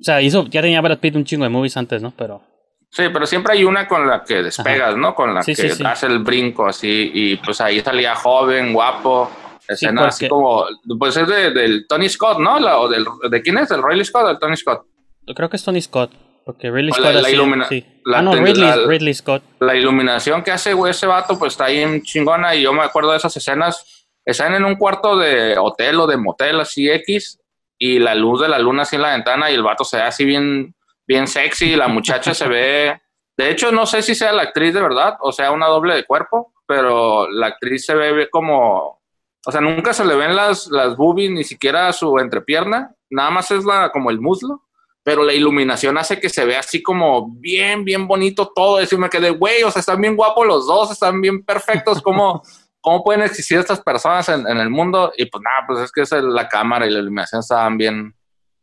O sea, hizo, ya tenía Brad Pitt un chingo de movies antes, ¿no? Pero. Sí, pero siempre hay una con la que despegas, ¿no? Con la que hace el brinco así. Y pues ahí salía joven, guapo. Escena así como. Pues es de, del Tony Scott, ¿no? o del, ¿De quién es? ¿Del Riley Scott o del Tony Scott? Creo que es Tony Scott. Porque Ridley Scott la, sí. ah, no, Ridley, Scott. La iluminación que hace ese vato, pues está ahí en chingona. Y yo me acuerdo de esas escenas. Están en un cuarto de hotel o de motel, así X. Y la luz de la luna así en la ventana. Y el vato se ve así bien, bien sexy. Y la muchacha se ve. De hecho, no sé si sea la actriz de verdad o sea una doble de cuerpo. Pero la actriz se ve como. O sea, nunca se le ven las, las boobies, ni siquiera su entrepierna. Nada más es la, como el muslo pero la iluminación hace que se vea así como bien, bien bonito todo. Y me quedé, güey, o sea, están bien guapos los dos, están bien perfectos, ¿cómo, cómo pueden existir estas personas en, en el mundo? Y pues nada, pues es que es el- la cámara y la iluminación estaban bien,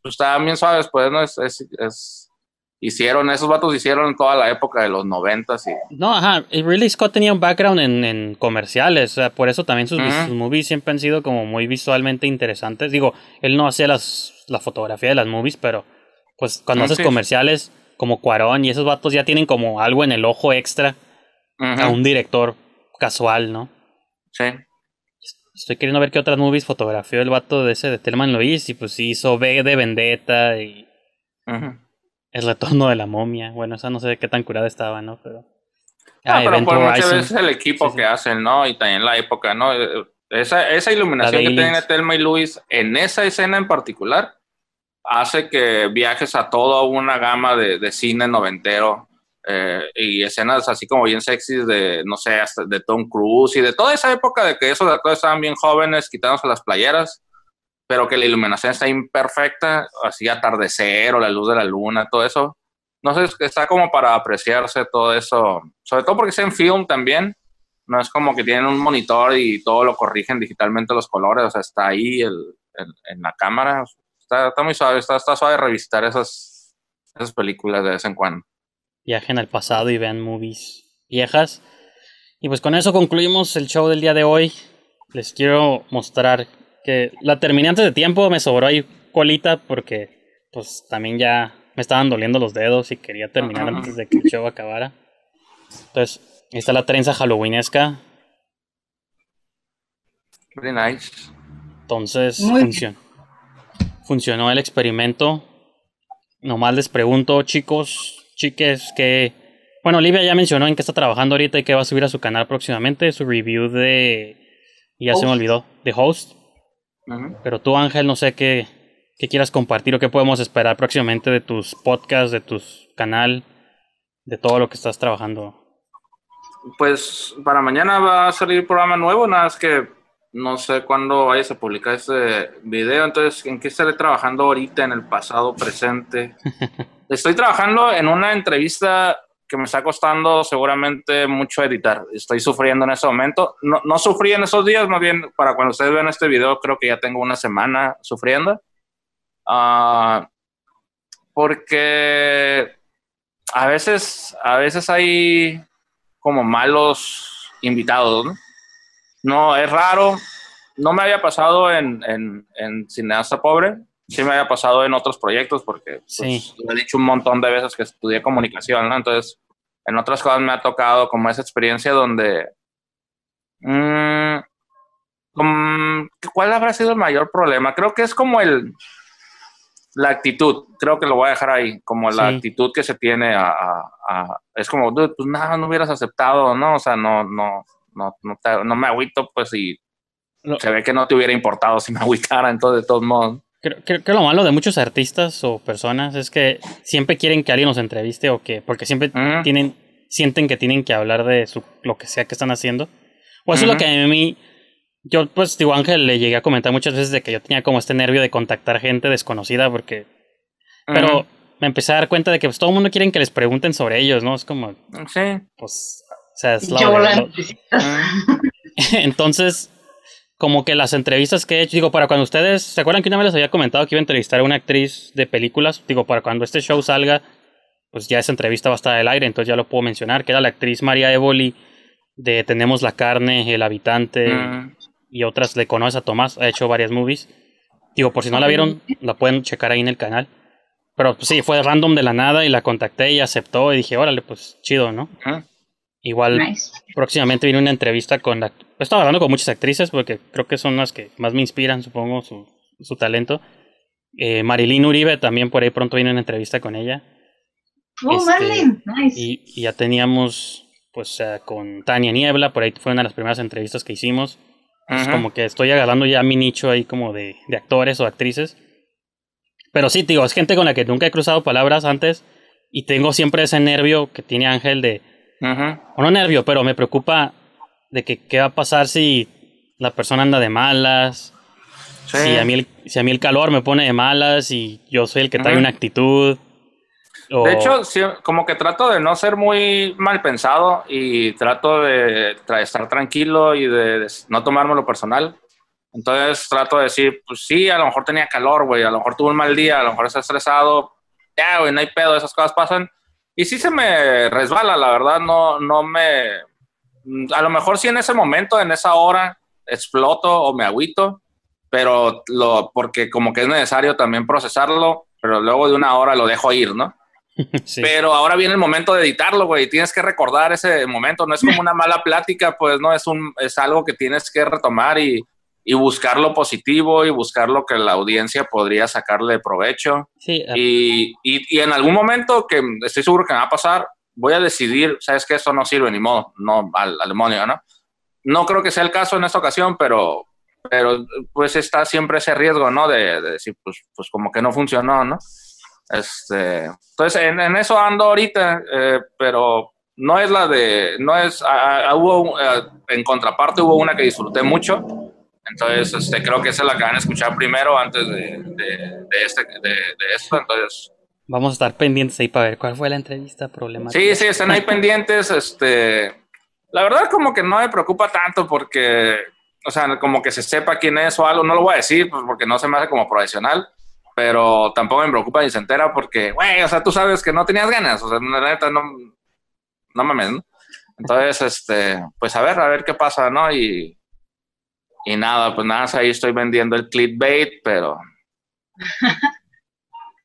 pues estaban bien suaves, pues, ¿no? Es, es, es- hicieron, esos vatos hicieron toda la época de los noventas y... No, ajá. Y Ridley Scott tenía un background en, en comerciales. O sea, por eso también sus, Ujú. sus movies siempre han sido como muy visualmente interesantes. Digo, él no hacía las, la fotografía de las movies, pero pues cuando haces comerciales como Cuarón y esos vatos ya tienen como algo en el ojo extra a un director casual, ¿no? Sí. Estoy queriendo ver qué otras movies fotografió el vato de ese de Telman Lois y pues hizo V de Vendetta y ujú. El retorno de la momia. Bueno, esa no sé qué tan curada estaba, ¿no? Pero. Ah, pero Event por muchas veces el equipo Sí, sí. que hacen, ¿no? Y también la época, ¿no? Eh, Esa, esa iluminación que de tiene Aliens. Telma y Luis en esa escena en particular hace que viajes a toda una gama de, de cine noventero eh, y escenas así como bien sexys de, no sé, hasta de Tom Cruise y de toda esa época de que esos actores estaban bien jóvenes quitándose las playeras, pero que la iluminación está imperfecta, así atardecer o la luz de la luna, todo eso. No sé, está como para apreciarse todo eso, sobre todo porque es en film también. No es como que tienen un monitor y todo lo corrigen digitalmente los colores, o sea, está ahí el, el- en la cámara. Está, está muy suave, está, está suave revisitar esas, esas películas de vez en cuando. Viajen al pasado y vean movies viejas. Y pues con eso concluimos el show del día de hoy. Les quiero mostrar que la terminé antes de tiempo. Me sobró ahí colita porque pues también ya me estaban doliendo los dedos y quería terminar Ajá. antes de que el show acabara. Entonces, ahí está la trenza halloweenesca. Very nice. Entonces, bien. Funcionó. El experimento. Nomás les pregunto, chicos, chiques, que. Bueno, Olivia ya mencionó en qué está trabajando ahorita y que va a subir a su canal próximamente. Su review de. Ya se me olvidó. De host. Pero tú, Ángel, no sé qué, qué quieras compartir o qué podemos esperar próximamente de tus podcasts, de tu canal, de todo lo que estás trabajando. Pues para mañana va a salir programa nuevo, nada más que no sé cuándo vayas a publicar este video, entonces en qué estaré trabajando ahorita, en el pasado, presente. Estoy trabajando en una entrevista que me está costando seguramente mucho editar. Estoy sufriendo en ese momento. No, no sufrí en esos días, más bien para cuando ustedes vean este video creo que ya tengo una semana sufriendo. Ah, porque a veces, a veces hay como malos invitados, ¿no? No, es raro. No me había pasado en, en, en Cineasta Pobre. Sí me había pasado en otros proyectos porque pues, Sí. lo he dicho un montón de veces que estudié comunicación, ¿no? Entonces, en otras cosas me ha tocado como esa experiencia donde... mm, mm, ¿Cuál habrá sido el mayor problema? Creo que es como el... La actitud, creo que lo voy a dejar ahí, como la Sí. actitud que se tiene a, a- a- es como, pues nada, no hubieras aceptado, ¿no? O sea, no, no, no, no, te- no me agüito, pues, y se ve que no te hubiera importado si me agüitara, entonces, de todos modos. Creo, creo que lo malo de muchos artistas o personas es que siempre quieren que alguien los entreviste o que, porque siempre tienen, sienten que tienen que hablar de su, lo que sea que están haciendo. O eso es lo que a mí, yo pues digo Ángel le llegué a comentar muchas veces de que yo tenía como este nervio de contactar gente desconocida porque, pero me empecé a dar cuenta de que pues todo el mundo quiere que les pregunten sobre ellos, ¿no? Es como, Sí. pues, o sea, es la Yo la lo- necesitas. Ujú. entonces, como que las entrevistas que he hecho, digo, para cuando ustedes, ¿se acuerdan que una vez les había comentado que iba a entrevistar a una actriz de películas? Digo, para cuando este show salga, pues ya esa entrevista va a estar al aire, entonces ya lo puedo mencionar, que era la actriz María Evoli de Tenemos la carne, El habitante Ujú. y otras, le conoce a Tomás, ha hecho varias movies. Digo, por si no la vieron, la pueden checar ahí en el canal. Pero pues, sí, fue random de la nada y la contacté y aceptó y dije, órale, pues chido, ¿no? Ujú. Igual Nice. próximamente viene una entrevista con la... He estado hablando con muchas actrices porque creo que son las que más me inspiran, supongo, su, su talento. Eh, Marilyn Uribe también por ahí pronto viene una entrevista con ella. Oh, Este, Marlene. Nice. Y, y ya teníamos pues eh, con Tania Niebla, por ahí fue una de las primeras entrevistas que hicimos. Es Ujú. como que estoy agarrando ya mi nicho ahí como de, de actores o actrices. Pero sí, digo, es gente con la que nunca he cruzado palabras antes y tengo siempre ese nervio que tiene Ángel de, Ujú. o no nervio, pero me preocupa de que qué va a pasar si la persona anda de malas Sí. Si, a mí el, si a mí el calor me pone de malas y yo soy el que trae Ujú. una actitud. o- De hecho, sí, como que trato de no ser muy mal pensado y trato de tra- estar tranquilo y de, de no tomármelo personal. Entonces trato de decir, pues sí, a lo mejor tenía calor, güey, a lo mejor tuve un mal día, a lo mejor está estresado, ya, güey, no hay pedo, esas cosas pasan. Y sí se me resbala, la verdad, no, no me... A lo mejor sí en ese momento, en esa hora, exploto o me agüito, pero lo, porque como que es necesario también procesarlo, pero luego de una hora lo dejo ir, ¿no? sí. Pero ahora viene el momento de editarlo, güey. Tienes que recordar ese momento. No es como una mala plática, pues no es un es algo que tienes que retomar y, y buscar lo positivo y buscar lo que la audiencia podría sacarle provecho. Sí, a- Y, y, y en algún momento que estoy seguro que me va a pasar, voy a decidir, sabes que esto no sirve ni modo, no al, al demonio, ¿no? No creo que sea el caso en esta ocasión, pero, pero pues está siempre ese riesgo, ¿no? De, de decir, pues, pues como que no funcionó, ¿no? Este, entonces, en, en eso ando ahorita, eh, pero no es la de, no es, ah, ah, hubo, eh, en contraparte hubo una que disfruté mucho, entonces este, creo que esa es la que van a escuchar primero antes de, de, de este, de, de esto, entonces, vamos a estar pendientes ahí para ver cuál fue la entrevista problemática. sí, sí, están ahí pendientes, este, la verdad como que no me preocupa tanto porque, o sea, como que se sepa quién es o algo, no lo voy a decir pues, porque no se me hace como profesional, pero tampoco me preocupa ni se entera porque, güey, o sea, tú sabes que no tenías ganas, o sea, la neta, no, no mames, ¿no? Entonces, este, pues a ver, a ver qué pasa, ¿no? Y, y nada, pues nada, ahí estoy vendiendo el clickbait, pero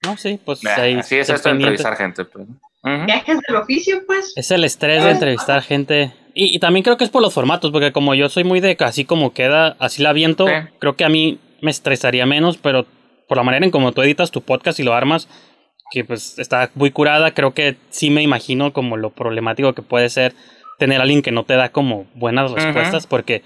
No, sí, pues eh, ahí. así es esto de entrevistar gente. Pues. Viajes del oficio, pues. Es el estrés de entrevistar gente. Y, y también creo que es por los formatos, porque como yo soy muy de así como queda, así la aviento, Sí. creo que a mí me estresaría menos, pero por la manera en como tú editas tu podcast y lo armas, que pues está muy curada, creo que sí me imagino como lo problemático que puede ser tener a alguien que no te da como buenas respuestas, porque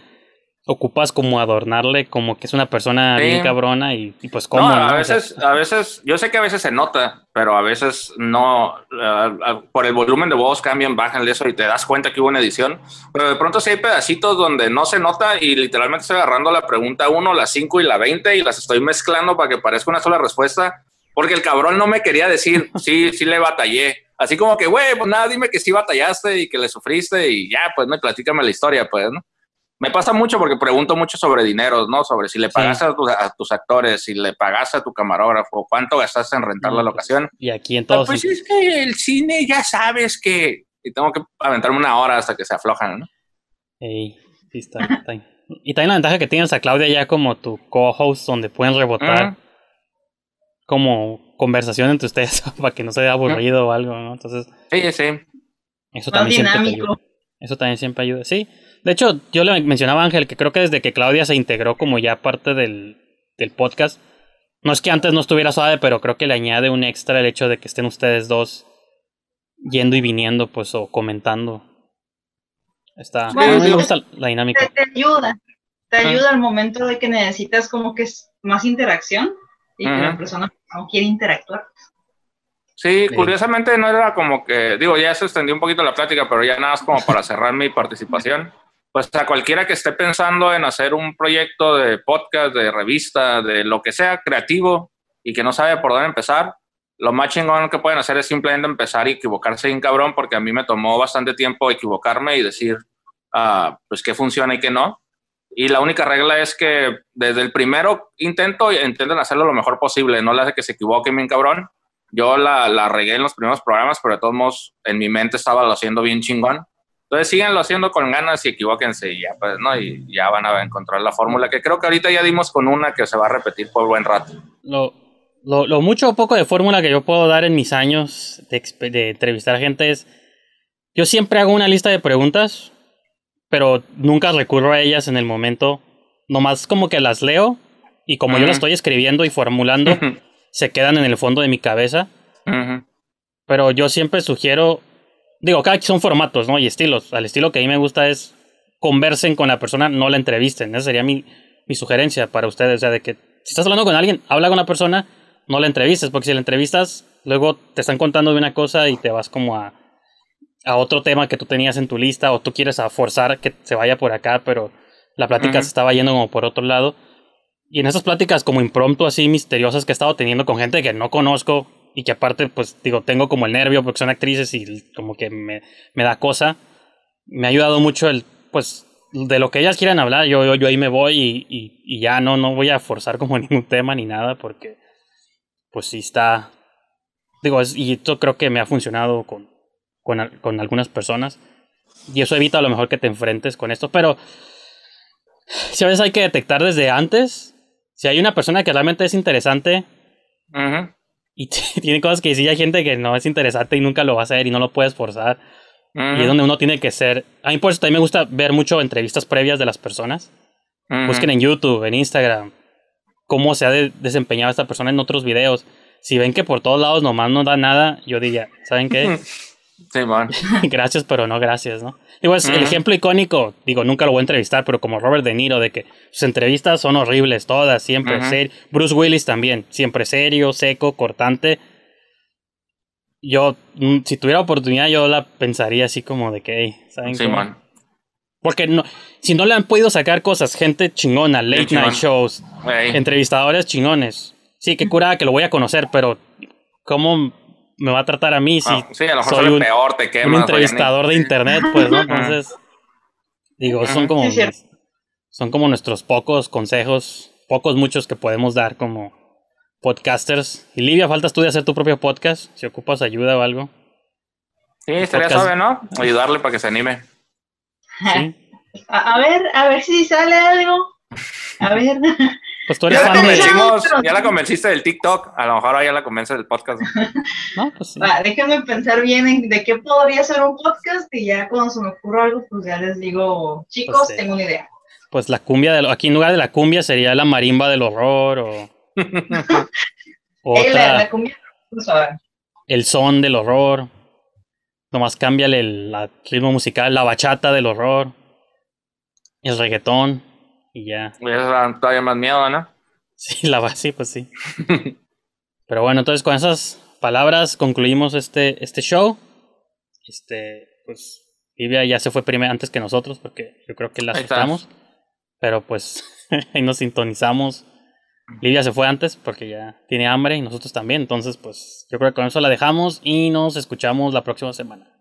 ocupas como adornarle como que es una persona Sí. bien cabrona y, y pues cómo, No, ¿no? a O sea, veces, a veces, yo sé que a veces se nota, pero a veces no, ah, ah, por el volumen de voz cambian, bajan eso y te das cuenta que hubo una edición, pero de pronto sí hay pedacitos donde no se nota y literalmente estoy agarrando la pregunta 1, la 5 y la 20 y las estoy mezclando para que parezca una sola respuesta, porque el cabrón no me quería decir, sí, sí le batallé. Así como que, güey, pues nada, dime que sí batallaste y que le sufriste y ya, pues no, y platícame la historia, pues, ¿no? Me pasa mucho porque pregunto mucho sobre dinero, ¿no? Sobre si le pagaste a, tus, a tus actores, si le pagaste a tu camarógrafo, cuánto gastaste en rentar la Mm, locación. y aquí en Ah, pues es que el cine ya sabes que... Y tengo que aventarme una hora hasta que se aflojan, ¿no? Ey, sí está. Y también la ventaja que tienes a Claudia ya como tu co-host, donde pueden rebotar como conversación entre ustedes para que no se vea aburrido o algo, ¿no? Entonces, Sí, sí. eso Más también siempre te dinámico. ayuda. Eso también siempre ayuda. Sí. De hecho, yo le mencionaba a Ángel que creo que desde que Claudia se integró como ya parte del, del podcast, no es que antes no estuviera suave, pero creo que le añade un extra el hecho de que estén ustedes dos yendo y viniendo, pues, o comentando. Está. Bueno, a mí me gusta la dinámica. Te, te ayuda. Te Ah. ayuda al momento de que necesitas como que es más interacción y que la persona no quiere interactuar. Sí, Sí. curiosamente no era como que, digo, ya se extendió un poquito la plática, pero ya nada más como para cerrar mi participación. Pues a cualquiera que esté pensando en hacer un proyecto de podcast, de revista, de lo que sea creativo y que no sabe por dónde empezar, lo más chingón que pueden hacer es simplemente empezar y equivocarse bien cabrón, porque a mí me tomó bastante tiempo equivocarme y decir, ah, pues qué funciona y qué no. Y la única regla es que desde el primero intento, intenten hacerlo lo mejor posible, no le hace que se equivoquen bien cabrón. Yo la, la regué en los primeros programas, pero de todos modos en mi mente estaba lo haciendo bien chingón. Entonces síganlo haciendo con ganas y equivóquense y ya, pues, ¿no? Y ya van a encontrar la fórmula que creo que ahorita ya dimos con una que se va a repetir por buen rato. Lo, lo, lo mucho o poco de fórmula que yo puedo dar en mis años de, de entrevistar gente es. Yo siempre hago una lista de preguntas, pero nunca recurro a ellas en el momento. Nomás como que las leo y como yo Ujú. las estoy escribiendo y formulando, se quedan en el fondo de mi cabeza. Ujú. Pero yo siempre sugiero. Digo, cada quien son formatos, ¿no? Y estilos. Al estilo que a mí me gusta es conversen con la persona, no la entrevisten. Esa sería mi, mi sugerencia para ustedes. O sea, de que si estás hablando con alguien, habla con la persona, no la entrevistes, porque si la entrevistas, luego te están contando de una cosa y te vas como a, a otro tema que tú tenías en tu lista o tú quieres a forzar que se vaya por acá, pero la plática se estaba yendo como por otro lado. y en esas pláticas como impromptu así misteriosas que he estado teniendo con gente que no conozco y que aparte pues digo tengo como el nervio porque son actrices y como que me, me da cosa, me ha ayudado mucho el pues de lo que ellas quieran hablar, yo, yo, yo ahí me voy y, y, y, ya no, no voy a forzar como ningún tema ni nada porque pues sí está, digo, es, y esto creo que me ha funcionado con, con, con algunas personas y eso evita a lo mejor que te enfrentes con esto, pero si a veces hay que detectar desde antes, si hay una persona que realmente es interesante Uh -huh. Y tiene cosas que decir, hay gente que no es interesante y nunca lo va a hacer y no lo puedes forzar. Uh -huh. Y es donde uno tiene que ser. A mí por eso también me gusta ver mucho entrevistas previas de las personas. Uh -huh. Busquen en YouTube, en Instagram, cómo se ha de desempeñado esta persona en otros videos. Si ven que por todos lados nomás no da nada, yo diría, ¿saben qué? Sí, man. gracias, pero no gracias, ¿no? Digo, es el ejemplo icónico, digo, nunca lo voy a entrevistar, pero como Robert De Niro, de que sus entrevistas son horribles, todas, siempre ser Bruce Willis también, siempre serio, seco, cortante. Yo, mm, si tuviera oportunidad, yo la pensaría así como de que, hey, ¿saben Sí, qué? man. Porque no, si no le han podido sacar cosas, gente chingona, late night shows, entrevistadores chingones. Sí, qué curada que lo voy a conocer, pero ¿cómo me va a tratar a mí si Ah, sí, a lo mejor soy un, peor, te quemas. un entrevistador de internet, pues, ¿no? Entonces, digo, son como, Sí, son como nuestros pocos consejos, pocos muchos que podemos dar como podcasters. Y Livia, faltas tú de hacer tu propio podcast, si ocupas ayuda o algo. Sí, estaría suave, ¿no? Ayudarle para que se anime. Sí. A, a ver, a ver si sale algo. A ver. Pues tú eres Ya la, convencimos, ya la convenciste del TikTok. A lo mejor ahora ya la convence del podcast. No, pues sí. Va, déjenme pensar bien en de qué podría ser un podcast y ya cuando se me ocurra algo, pues ya les digo, chicos, Pues sí. tengo una idea. Pues la cumbia, de lo- aquí en lugar de la cumbia sería la marimba del horror o... Eh, la, cumbia, pues, a ver. el son del horror. Nomás cámbiale el la- ritmo musical, la bachata del horror, el reggaetón y ya. Todavía más miedo, ¿no? Sí, la va, sí, pues sí. Pero bueno, entonces con esas palabras concluimos este, este show. Este, pues Livia ya se fue primero antes que nosotros porque yo creo que la asustamos. Pero pues ahí nos sintonizamos. Livia se fue antes porque ya tiene hambre y nosotros también. Entonces, pues yo creo que con eso la dejamos y nos escuchamos la próxima semana.